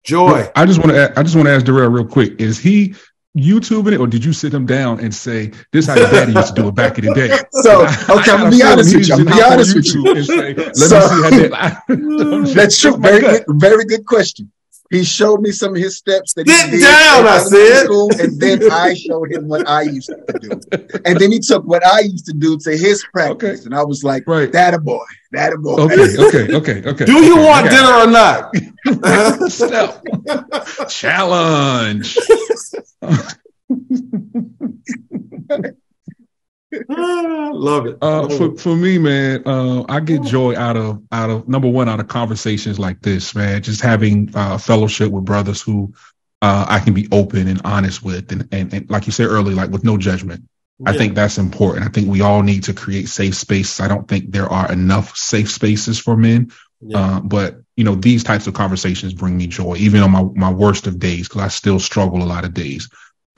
joy. I just want to. I just want to ask Darrell real quick. Is he YouTubing it, or did you sit him down and say, "This how your daddy used to do it back in the day"? [LAUGHS] So, okay, I'm gonna be honest with you. I'm be honest with you. Say, Let so, me see how that. [LAUGHS] [LAUGHS] that's true. Very good. Very good question. He showed me some of his steps that Sit he did down, I said. School, and then I showed him what I used to do. And then he took what I used to do to his practice. Okay. And I was like, right. that a boy, that a boy. Okay, okay, okay, okay. Do you okay, want dinner or not? [LAUGHS] Challenge. [LAUGHS] Love it. Uh, for for me, man, uh, I get joy out of out of number one out of conversations like this, man. Just having uh, fellowship with brothers who uh, I can be open and honest with, and, and and like you said earlier, like with no judgment. I think that's important. I think we all need to create safe spaces. I don't think there are enough safe spaces for men. Yeah. Uh, but you know, these types of conversations bring me joy, even on my, my worst of days, because I still struggle a lot of days.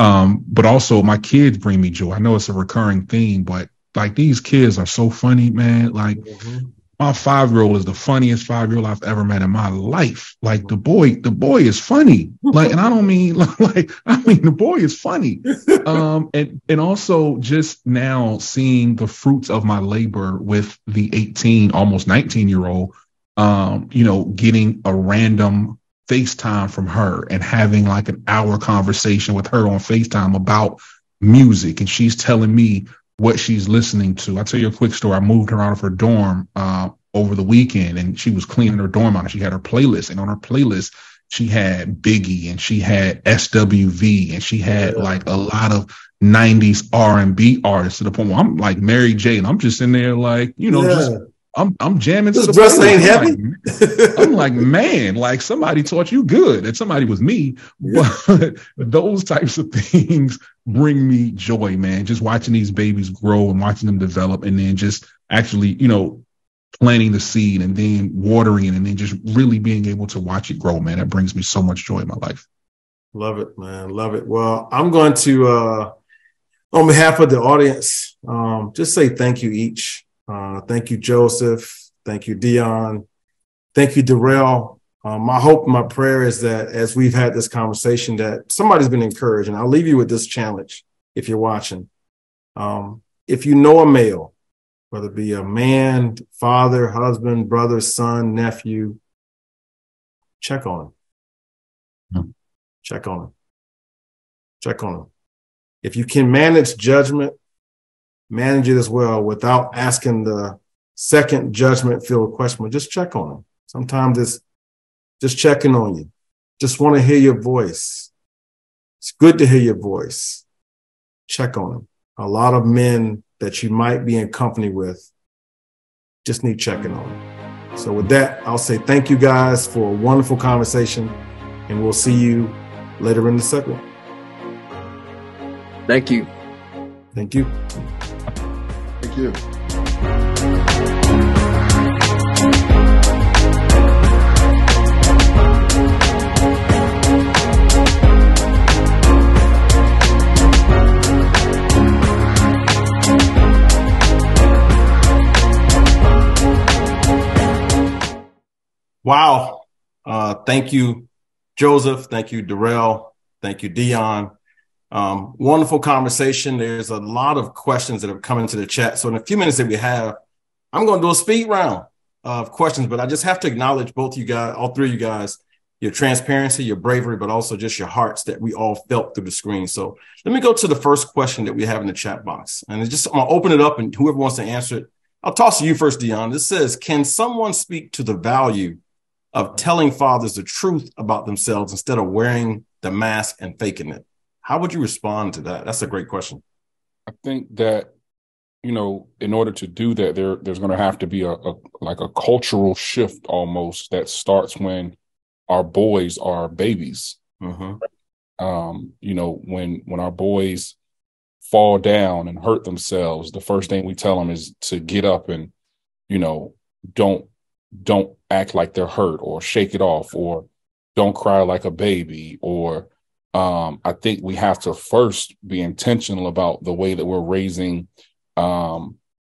Um, but also my kids bring me joy. I know it's a recurring theme, but like these kids are so funny, man. Like mm-hmm my five year old is the funniest five year old I've ever met in my life. Like the boy, the boy is funny. Like, and I don't mean [LAUGHS] like, I mean the boy is funny. Um, and and also just now seeing the fruits of my labor with the 18, almost 19 year old, um, you know, getting a random FaceTime from her and having like an hour conversation with her on FaceTime about music. And she's telling me what she's listening to. I'll tell you a quick story. I moved her out of her dorm uh, over the weekend and she was cleaning her dorm out and she had her playlist. And on her playlist, she had Biggie and she had SWV and she had like a lot of 90s R&B artists to the point where I'm like Mary J and I'm just in there like, you know, yeah. just I'm I'm jamming. This dress ain't heavy. Like, I'm like, man, like somebody taught you good, and somebody was me. Yeah. But [LAUGHS] those types of things bring me joy, man. Just watching these babies grow and watching them develop, and then just actually, you know, planting the seed and then watering it, and then just really being able to watch it grow, man. That brings me so much joy in my life. Love it, man. Love it. Well, I'm going to, uh, on behalf of the audience, um, just say thank you each uh, thank you, Joseph. Thank you, Dion. Thank you, Darrell. Um, my hope, my prayer is that as we've had this conversation, that somebody's been encouraged. And I'll leave you with this challenge if you're watching. Um, if you know a male, whether it be a man, father, husband, brother, son, nephew, check on him. Hmm. Check on him. Check on him. If you can manage judgment manage it as well without asking the second judgment filled question, but just check on them. Sometimes it's just checking on you. Just want to hear your voice. It's good to hear your voice. Check on them. A lot of men that you might be in company with just need checking on them. So with that, I'll say thank you guys for a wonderful conversation and we'll see you later in the segment. Thank you. Thank you. Thank you. Wow. Uh, thank you, Joseph. Thank you, Darrell. Thank you, Dion. Um, wonderful conversation. There's a lot of questions that have come into the chat. So in a few minutes that we have, I'm going to do a speed round of questions, but I just have to acknowledge both you guys, all three of you guys, your transparency, your bravery, but also just your hearts that we all felt through the screen. So let me go to the first question that we have in the chat box. And just I'm gonna open it up and whoever wants to answer it, I'll toss to you first, Dion. This says, can someone speak to the value of telling fathers the truth about themselves instead of wearing the mask and faking it? How would you respond to that? That's a great question. I think that you know, in order to do that, there there's going to have to be a, a like a cultural shift almost that starts when our boys are babies. Mm-hmm. Um, you know, when when our boys fall down and hurt themselves, the first thing we tell them is to get up and, you know, don't don't act like they're hurt or shake it off or don't cry like a baby or um, I think we have to first be intentional about the way that we're raising um,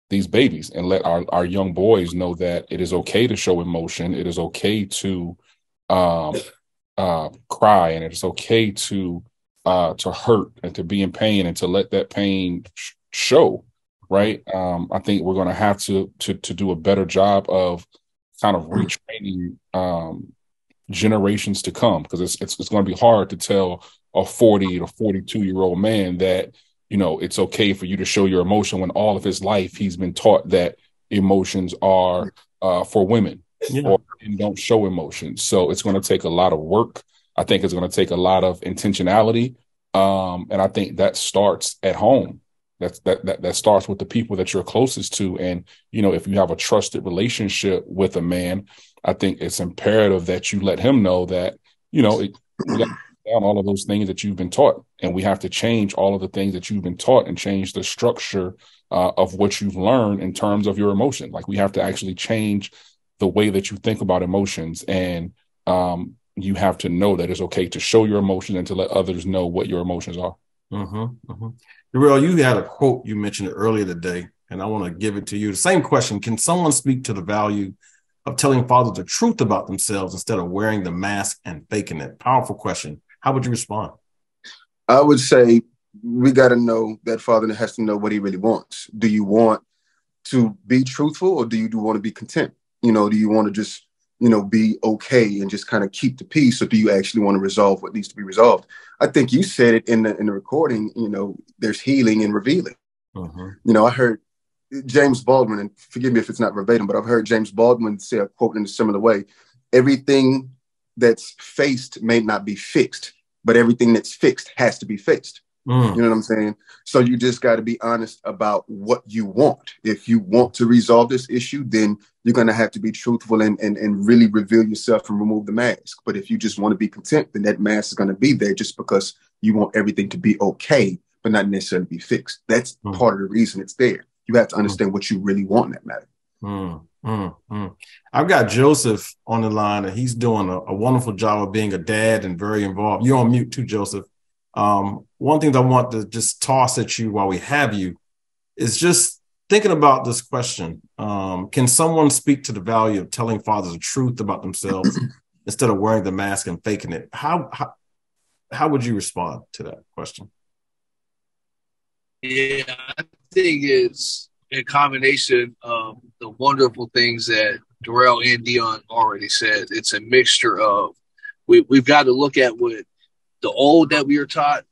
these babies and let our, our young boys know that it is okay to show emotion. It is okay to um, uh, cry and it is okay to uh, to hurt and to be in pain and to let that pain sh- show. Right. Um, I think we're going to have to to to do a better job of kind of retraining um, generations to come because it's, it's, it's going to be hard to tell a 40 to 42 year old man that you know it's okay for you to show your emotion when all of his life he's been taught that emotions are uh, for women yeah. or and don't show emotions so it's going to take a lot of work. I think it's going to take a lot of intentionality um, and i think that starts at home. That's that, that that starts with the people that you're closest to. And you know if you have a trusted relationship with a man i think it's imperative that you let him know that you know it, [CLEARS THROAT] down all of those things that you've been taught, and we have to change all of the things that you've been taught and change the structure uh, of what you've learned in terms of your emotion. Like we have to actually change the way that you think about emotions, and um, you have to know that it's okay to show your emotions and to let others know what your emotions are. Mm-hmm, mm-hmm. Darrell, you had a quote you mentioned earlier today, and I want to give it to you. The same question: Can someone speak to the value of telling fathers the truth about themselves instead of wearing the mask and faking it? Powerful question. How would you respond? I would say we got to know that father has to know what he really wants. Do you want to be truthful or do you do want to be content? You know, do you want to just, you know, be okay and just kind of keep the peace or do you actually want to resolve what needs to be resolved? I think you said it in the in the recording, you know, there's healing and revealing. Mm-hmm. You know, I heard James Baldwin, and forgive me if it's not verbatim, but I've heard James Baldwin say a quote in a similar way everything that's faced may not be fixed, but everything that's fixed has to be fixed. Mm. You know what I'm saying? So you just got to be honest about what you want. If you want to resolve this issue, then you're going to have to be truthful and, and, and really reveal yourself and remove the mask. But if you just want to be content, then that mask is going to be there just because you want everything to be okay, but not necessarily be fixed. That's mm. part of the reason it's there. You have to understand mm. what you really want in that matter. Mm, mm, mm. I've got Joseph on the line, and he's doing a, a, wonderful job of being a dad and very involved. You're on mute too, Joseph. Um, one thing that I want to just toss at you while we have you is just thinking about this question. Um, can someone speak to the value of telling fathers the truth about themselves [CLEARS THROAT] instead of wearing the mask and faking it? How, how, how would you respond to that question? Yeah, I think is a combination of the wonderful things that Darrell and Dion already said. It's a mixture of we, we've got to look at what the old that we were taught,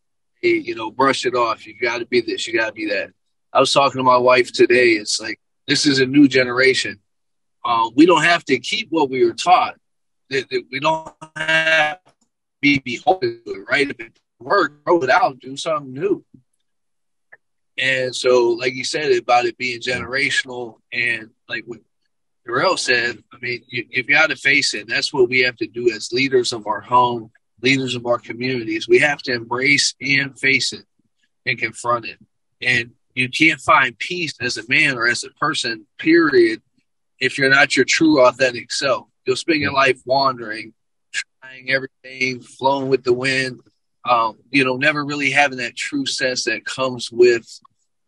you know, brush it off. You got to be this, you got to be that. I was talking to my wife today. It's like this is a new generation. Um, we don't have to keep what we were taught. that We don't have to be beholden to it, right? If it works, throw it out, do something new. And so, like you said about it being generational, and like what Darrell said, I mean, you, you've got to face it. That's what we have to do as leaders of our home leaders of our communities. We have to embrace and face it and confront it. And you can't find peace as a man or as a person, period, if you're not your true, authentic self. You'll spend your life wandering, trying everything, flowing with the wind, um, you know, never really having that true sense that comes with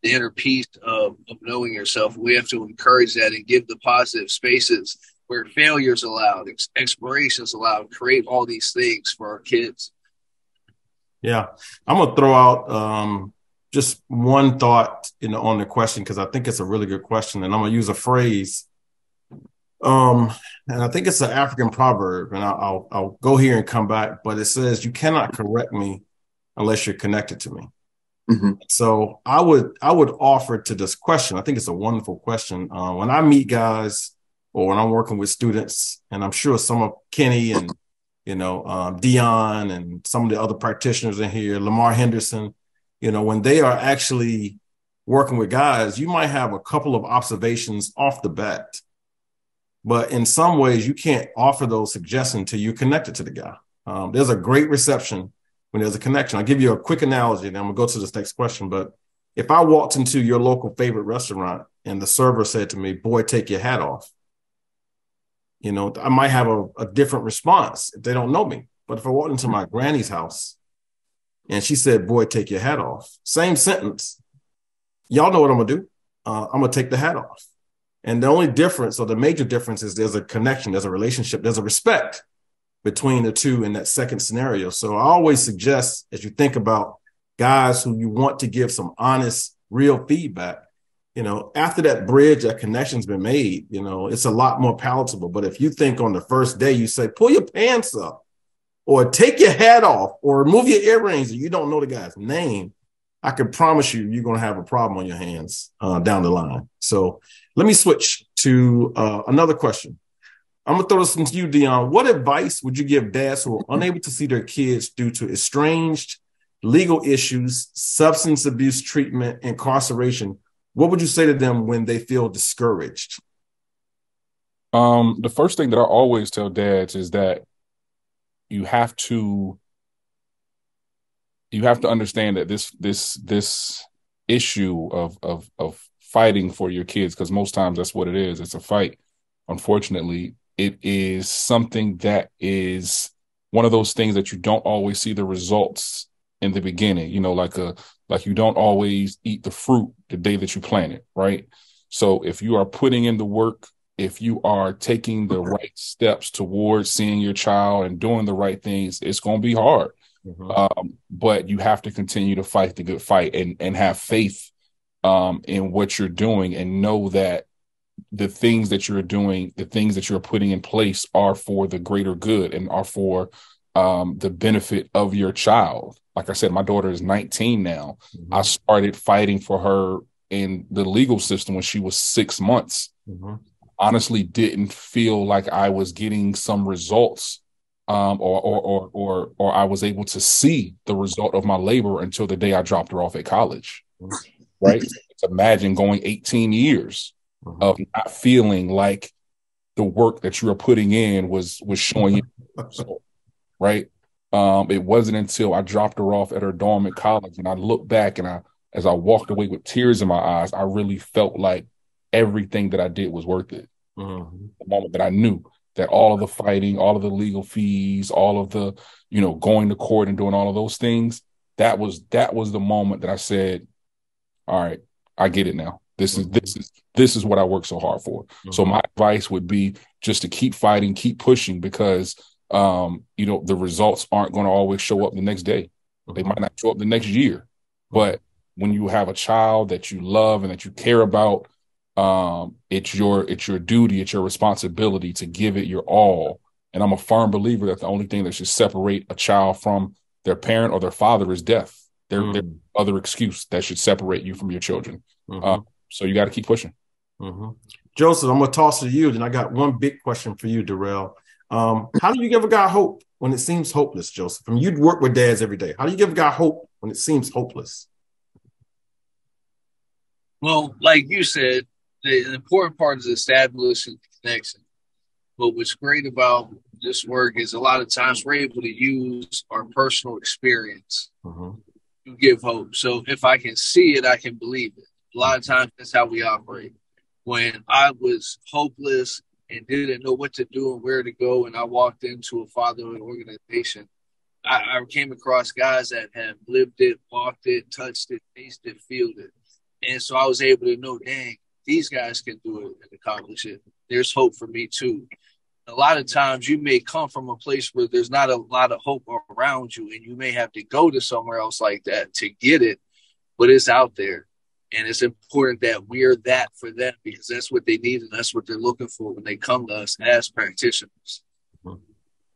the inner peace of, of knowing yourself. We have to encourage that and give the positive spaces where failures allowed, ex- explorations allowed, create all these things for our kids. Yeah, I'm gonna throw out um, just one thought, know, on the question because I think it's a really good question, and I'm gonna use a phrase. Um, and I think it's an African proverb, and I'll, I'll, I'll go here and come back, but it says, "You cannot correct me unless you're connected to me." Mm-hmm. So I would I would offer to this question. I think it's a wonderful question. Uh, when I meet guys or when I'm working with students, and I'm sure some of Kenny and you know um, Dion and some of the other practitioners in here, Lamar Henderson, you know, when they are actually working with guys, you might have a couple of observations off the bat, but in some ways, you can't offer those suggestions until you're connected to the guy. Um, there's a great reception when there's a connection. I'll give you a quick analogy, and I'm gonna go to this next question. But if I walked into your local favorite restaurant and the server said to me, "Boy, take your hat off," you know, I might have a, a different response if they don't know me. But if I walked into my granny's house and she said, Boy, take your hat off, same sentence, y'all know what I'm gonna do. Uh, I'm gonna take the hat off. And the only difference or the major difference is there's a connection, there's a relationship, there's a respect between the two in that second scenario. So I always suggest as you think about guys who you want to give some honest, real feedback, you know, after that bridge, that connection's been made, you know, it's a lot more palatable. But if you think on the first day, you say, pull your pants up or take your hat off or remove your earrings and you don't know the guy's name, I can promise you, you're going to have a problem on your hands uh, down the line. So let me switch to uh, another question. I'm going to throw this into you, Dion. What advice would you give dads who are [LAUGHS] unable to see their kids due to estranged legal issues, substance abuse treatment, incarceration? what would you say to them when they feel discouraged? Um, the first thing that I always tell dads is that you have to you have to understand that this this this issue of of of fighting for your kids because most times that's what it is it's a fight. Unfortunately it is something that is one of those things that you don't always see the results in the beginning you know like a like you don't always eat the fruit the day that you plant it right? So if you are putting in the work if you are taking the right steps towards seeing your child and doing the right things it's going to be hard. Mm-hmm. um, but you have to continue to fight the good fight and and have faith um, in what you're doing and know that the things that you're doing, the things that you're putting in place are for the greater good and are for um, the benefit of your child. Like I said, my daughter is 19 now. Mm-hmm. I started fighting for her in the legal system when she was six months. Mm-hmm. Honestly, didn't feel like I was getting some results um, or, or, or, or, or I was able to see the result of my labor until the day I dropped her off at college. Mm-hmm right? Imagine going 18 years mm-hmm. of not feeling like the work that you were putting in was was showing you, so, right? Um, it wasn't until I dropped her off at her dorm at college and I looked back and I, as I walked away with tears in my eyes, I really felt like everything that I did was worth it. Mm-hmm. The moment that I knew that all of the fighting, all of the legal fees, all of the, you know, going to court and doing all of those things, that was that was the moment that I said, all right, I get it now. This is this is this is what I work so hard for. Mm-hmm. So my advice would be just to keep fighting, keep pushing because um, you know, the results aren't going to always show up the next day. Mm-hmm. They might not show up the next year. But when you have a child that you love and that you care about, um, it's your it's your duty, it's your responsibility to give it your all. And I'm a firm believer that the only thing that should separate a child from their parent or their father is death. There, mm. there's other excuse that should separate you from your children. Mm-hmm. Uh, so you got to keep pushing. Mm-hmm. Joseph, I'm gonna toss it to you. And I got one big question for you, Darrell. Um, how do you give a guy hope when it seems hopeless, Joseph? I mean, you work with dads every day. How do you give a guy hope when it seems hopeless? Well, like you said, the important part is establishing connection. But what's great about this work is a lot of times we're able to use our personal experience mm-hmm to give hope. So if I can see it, I can believe it. A lot of times that's how we operate. When I was hopeless and didn't know what to do and where to go, and I walked into a fatherhood organization, I, I came across guys that have lived it, walked it, touched it, tasted it, feel it. And so I was able to know, dang, these guys can do it and accomplish it. There's hope for me too a lot of times you may come from a place where there's not a lot of hope around you and you may have to go to somewhere else like that to get it but it's out there. And it's important that we're that for them because that's what they need and that's what they're looking for when they come to us as practitioners.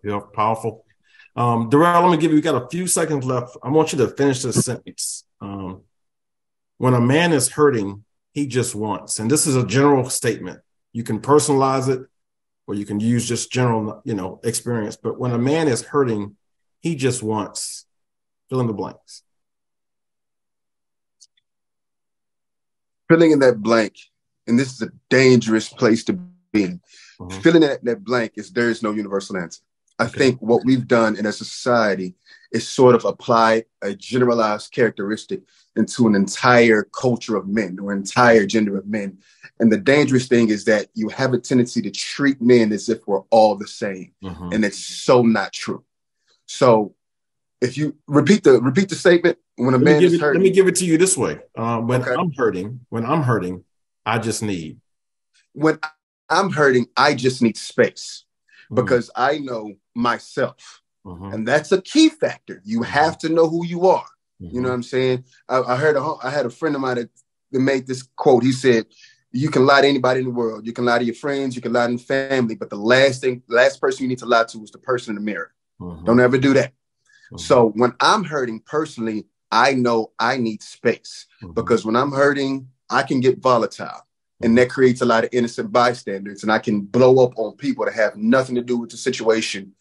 Yeah powerful. Um Darrell, let me give you we got a few seconds left. I want you to finish this sentence. Um when a man is hurting he just wants. And this is a general statement. You can personalize it or you can use just general, you know, experience. But when a man is hurting, he just wants fill in the blanks. Filling in that blank, and this is a dangerous place to be in. Mm-hmm. Filling that, that blank is there is no universal answer. I okay. think what we've done in a society is sort of apply a generalized characteristic into an entire culture of men or entire gender of men. And the dangerous thing is that you have a tendency to treat men as if we're all the same. Mm-hmm. And it's so not true. So if you repeat the repeat the statement when a let man is it, hurting. Let me give it to you this way. Um, when okay. I'm hurting, when I'm hurting, I just need. When I'm hurting, I just need space mm-hmm. because I know myself. Mm-hmm. And that's a key factor. You mm-hmm. have to know who you are. Mm-hmm. You know what I'm saying? I, I heard a, I had a friend of mine that, that made this quote. He said, "You can lie to anybody in the world. You can lie to your friends. You can lie to your family. But the last thing, last person you need to lie to is the person in the mirror. Mm-hmm. Don't ever do that." Mm-hmm. So when I'm hurting personally, I know I need space mm-hmm. because when I'm hurting, I can get volatile. And that creates a lot of innocent bystanders, and I can blow up on people that have nothing to do with the situation.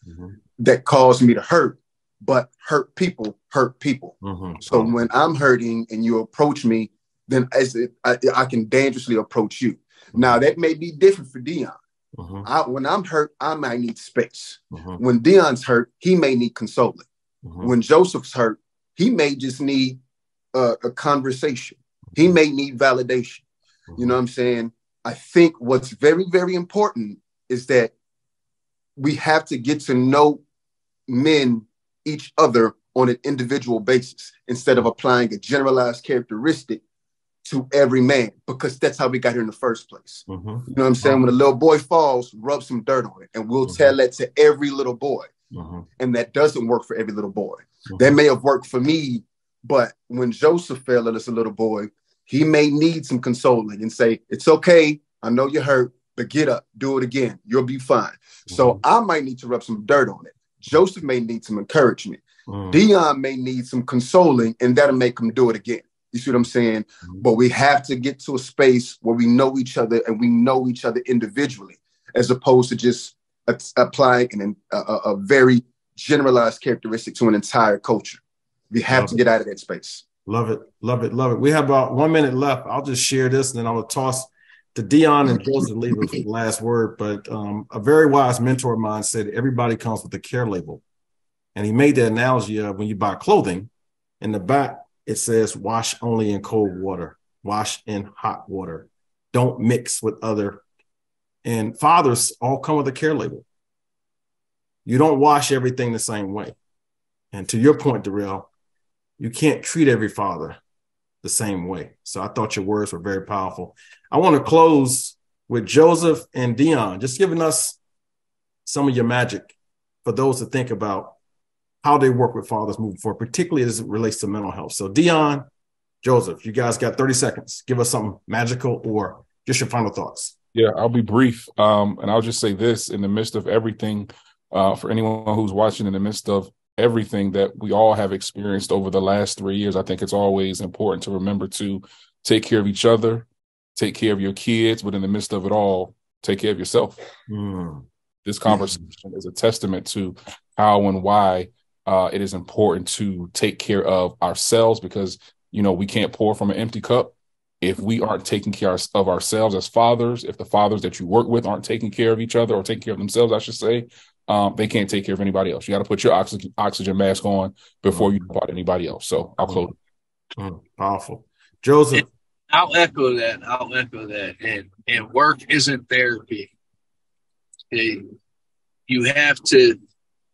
That caused me to hurt but hurt people hurt people. Mm-hmm. So when I'm hurting and you approach me, then as it, I, I, can dangerously approach you. Mm-hmm. Now that may be different for Dion. Mm-hmm. I, when I'm hurt, I might need space. Mm-hmm. When Dion's hurt, he may need consoling. Mm-hmm. When Joseph's hurt, he may just need a, a conversation. He may need validation. You know what I'm saying? I think what's very, very important is that we have to get to know men, each other on an individual basis instead of applying a generalized characteristic to every man because that's how we got here in the first place. Mm-hmm. You know what I'm saying? When a little boy falls, rub some dirt on it, and we'll mm-hmm. tell that to every little boy. Mm-hmm. And that doesn't work for every little boy. Mm-hmm. That may have worked for me, but when Joseph fell as a little boy, he may need some consoling and say, It's okay. I know you're hurt, but get up, do it again. You'll be fine. So mm-hmm. I might need to rub some dirt on it. Joseph may need some encouragement. Mm. Dion may need some consoling, and that'll make him do it again. You see what I'm saying? Mm-hmm. But we have to get to a space where we know each other and we know each other individually, as opposed to just a- applying an, a, a, very generalized characteristic to an entire culture. We have love to get out of that space. Love it, love it, love it. We have about one minute left. I'll just share this, and then I'll toss to Dion and Joseph leave with the last word. But um, a very wise mentor of mine said everybody comes with a care label, and he made the analogy of when you buy clothing, in the back it says wash only in cold water, wash in hot water, don't mix with other. And fathers all come with a care label. You don't wash everything the same way. And to your point, Darrell, you can't treat every father the same way. So I thought your words were very powerful. I want to close with Joseph and Dion, just giving us some of your magic for those to think about how they work with fathers moving forward, particularly as it relates to mental health. So, Dion, Joseph, you guys got 30 seconds. Give us something magical or just your final thoughts. Yeah, I'll be brief. Um, and I'll just say this in the midst of everything, uh, for anyone who's watching, in the midst of everything that we all have experienced over the last three years, I think it's always important to remember to take care of each other, take care of your kids, but in the midst of it all, take care of yourself. Mm. This conversation mm. is a testament to how and why uh, it is important to take care of ourselves because you know we can't pour from an empty cup. If we aren't taking care of ourselves as fathers if the fathers that you work with aren't taking care of each other or taking care of themselves i should say um, they can't take care of anybody else. You got to put your oxygen, oxygen mask on before you support anybody else. So i'll close. Mm, powerful. Joseph i'll echo that i'll echo that and and work isn't therapy you have to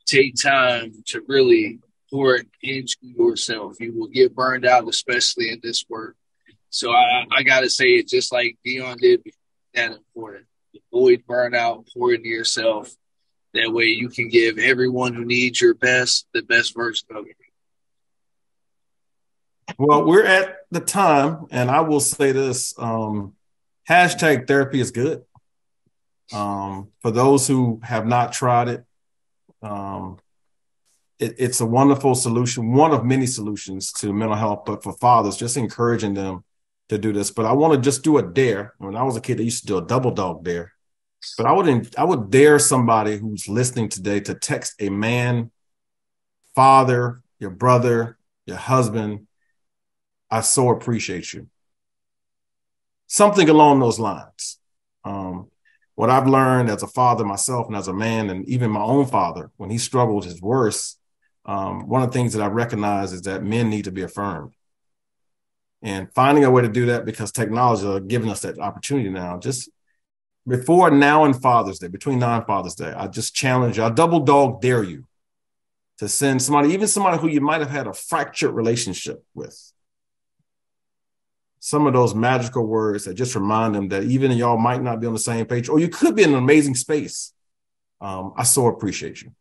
take time to really pour it into yourself. You will get burned out, especially in this work. So I, I got to say it just like Dion did. That important. Avoid burnout. Pour into yourself. That way, you can give everyone who needs your best the best version of you. Well, we're at the time, and I will say this: um, hashtag therapy is good. Um, for those who have not tried it, um, it, it's a wonderful solution, one of many solutions to mental health, but for fathers, just encouraging them to do this. But I want to just do a dare. When I was a kid, I used to do a double dog dare. But I would I would dare somebody who's listening today to text a man, father, your brother, your husband. I so appreciate you. Something along those lines. Um, what I've learned as a father myself and as a man, and even my own father, when he struggled his worst, um, one of the things that I recognize is that men need to be affirmed. And finding a way to do that because technology are giving us that opportunity now. Just before now and Father's Day, between now and Father's Day, I just challenge you, I double dog dare you to send somebody, even somebody who you might have had a fractured relationship with, some of those magical words that just remind them that even y'all might not be on the same page, or you could be in an amazing space. Um, I so appreciate you.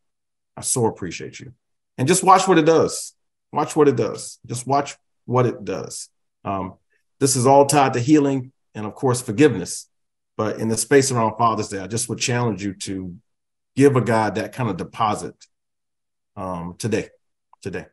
I so appreciate you. And just watch what it does. Watch what it does. Just watch what it does. Um, this is all tied to healing and, of course, forgiveness. But in the space around Father's Day, I just would challenge you to give a God that kind of deposit um, today. Today.